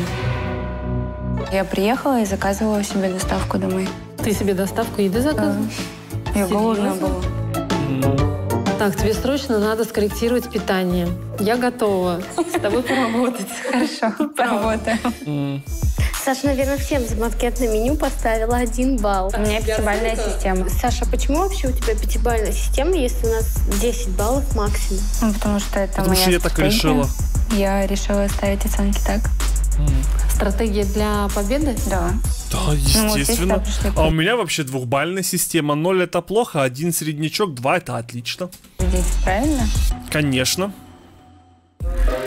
Я приехала и заказывала себе доставку домой. Ты себе доставку еды заказывала? Я голодная была. Так, тебе срочно надо скорректировать питание. Я готова с тобой поработать. Хорошо, поработаем. Саша, наверное, всем за банкетное меню поставила один балл. У меня пятибалльная система. Саша, почему вообще у тебя пятибалльная система, если у нас 10 баллов максимум? Ну, потому что это Потому моя что я так решила. Я решила ставить оценки так. Стратегия для победы? Да. Да, Ну, вот естественно. да, пришли А у меня вообще двухбальная система. Ноль это плохо, один среднячок, два это отлично. Здесь правильно? Конечно.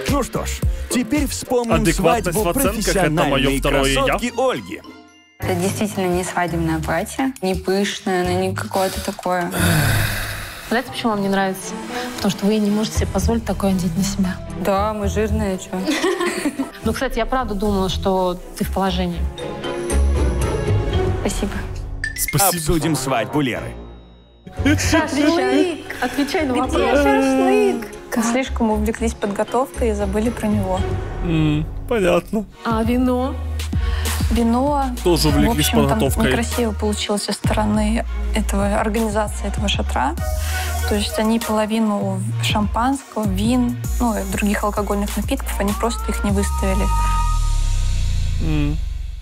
Ну что ж, теперь вспомним Адекватность свадьбу в оценках — это профессиональной второе я. красотки Ольги. Это действительно не свадебное платье, не пышное, оно не какое-то такое. Знаете, почему вам не нравится? Потому что вы не можете себе позволить такое одеть на себя. Да, мы жирные, что? [LAUGHS] Ну, кстати, я правда думала, что ты в положении. Спасибо. Обсудим свадьбу Леры. Шашлык! [LAUGHS] Отвечай на вопрос. Где шашлык? Слишком увлеклись подготовкой и забыли про него. М, Понятно. А вино? Вино. Тоже в увлеклись общем, там подготовкой. некрасиво получилось со стороны этого организации этого шатра. То есть они половину шампанского, вин, ну и других алкогольных напитков, они просто их не выставили. М.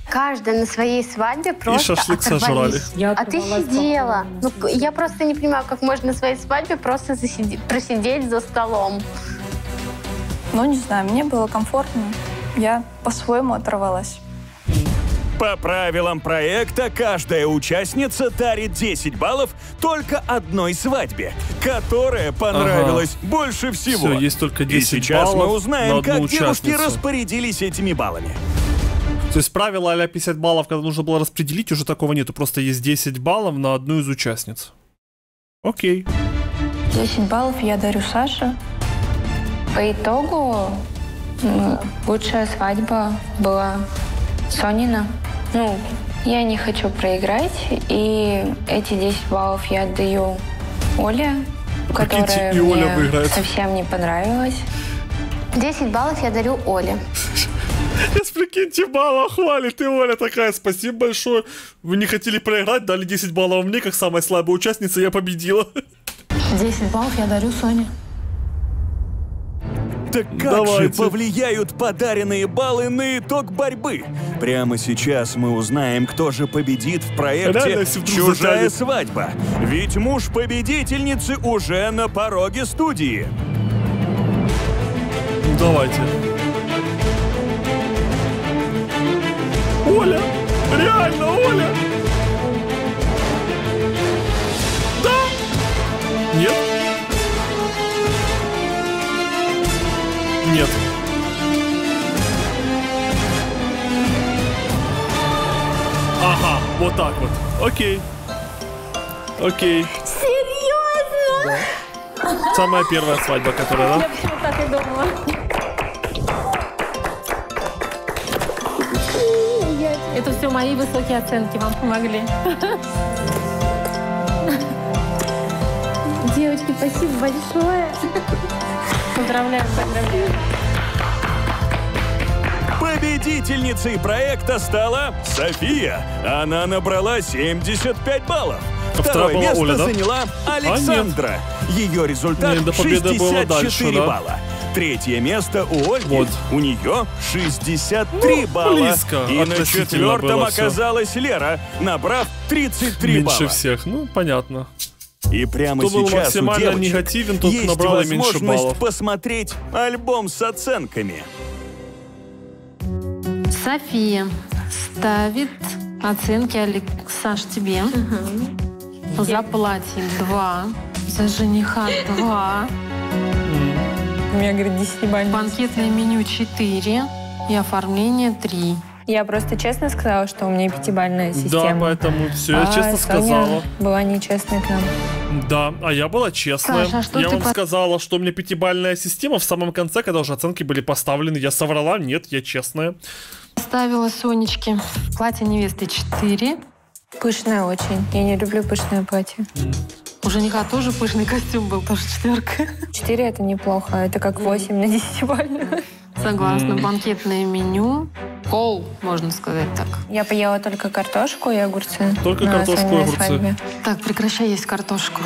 Каждая на своей свадьбе просто шашлык оторвались. сожрали. А ты сидела. Ну, я просто не понимаю, как можно на своей свадьбе просто засиди- просидеть за столом. Ну, не знаю, мне было комфортно. Я по-своему оторвалась. По правилам проекта, каждая участница дарит 10 баллов только одной свадьбе, которая понравилась больше всего. Всё, есть только 10 И сейчас мы баллов на узнаем, как девушки участницу. распорядились этими баллами. То есть правило а 50 баллов, когда нужно было распределить, уже такого нету. Просто есть 10 баллов на одну из участниц. Окей. 10 баллов я дарю Саше. По итогу лучшая свадьба была Сонина. Ну, я не хочу проиграть, и эти 10 баллов я отдаю Оле, Прикиньте, которая и Оля мне выиграет. совсем не понравилась. 10 баллов я дарю Оле. [LAUGHS] Сейчас прикиньте, балла хвалит, и Оля такая, спасибо большое. Вы не хотели проиграть, дали 10 баллов мне, как самая слабая участница, я победила. [LAUGHS] 10 баллов я дарю Соне. Так как Давайте. же повлияют подаренные баллы на итог борьбы? Прямо сейчас мы узнаем, кто же победит в проекте «Чужая затянет. свадьба». Ведь муж победительницы уже на пороге студии. Давайте. Оля! Реально, Оля! Да! Нет? Нет. Ага, вот так вот. Окей. Окей. Серьезно? Самая первая свадьба, которая, да? почему так и думала. Это все мои высокие оценки вам помогли. Девочки, спасибо большое. Поздравляю, поздравляю. Победительницей проекта стала София. Она набрала 75 баллов. Второе была место Оля, да? заняла А, Александра. Ее результат Не, до победы было 64 дальше, да? балла. Третье место у Ольги. Вот. У нее 63 Ну, балла. близко И на четвертом оказалась Лера, набрав 33 Меньше балла. всех. Ну, понятно. И прямо Кто был сейчас у максимально девочек негативен, тот есть набрал и меньше возможность баллов. посмотреть альбом с оценками. София ставит оценки Алексаш тебе. За платье 2. За жениха 2. У меня, говорит, 10 Банкетное меню 4. И оформление 3. Я просто честно сказала, что у меня пятибальная система. Да, поэтому все, я А честно Соня сказала. была нечестной к нам. Да, а я была честная. Саша, а что я ты вам по- сказала, что у меня пятибальная система в самом конце, когда уже оценки были поставлены. Я соврала, нет, я честная. Ставила Сонечке платье невесты 4. Пышная очень. Я не люблю пышное платье. У жениха тоже пышный костюм был, тоже четверка. Четыре это неплохо. Это как восемь на десятибальную. Согласна. Банкетное меню. Пол, можно сказать так. Я поела только картошку и огурцы. Только на картошку и огурцы. свадьбе. Так, прекращай есть картошку.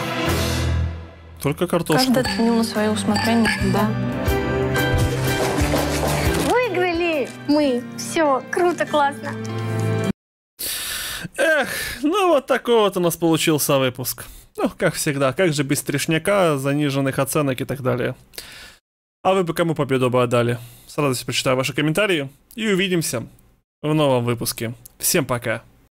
Только картошку. Каждый оценил на свое усмотрение. Да. Выиграли мы. Все, круто, классно. Эх, ну вот такой вот у нас получился выпуск. Ну, как всегда, как же без трешняка, заниженных оценок и так далее. А вы бы кому победу бы отдали? С радостью почитаю ваши комментарии и увидимся в новом выпуске. Всем пока.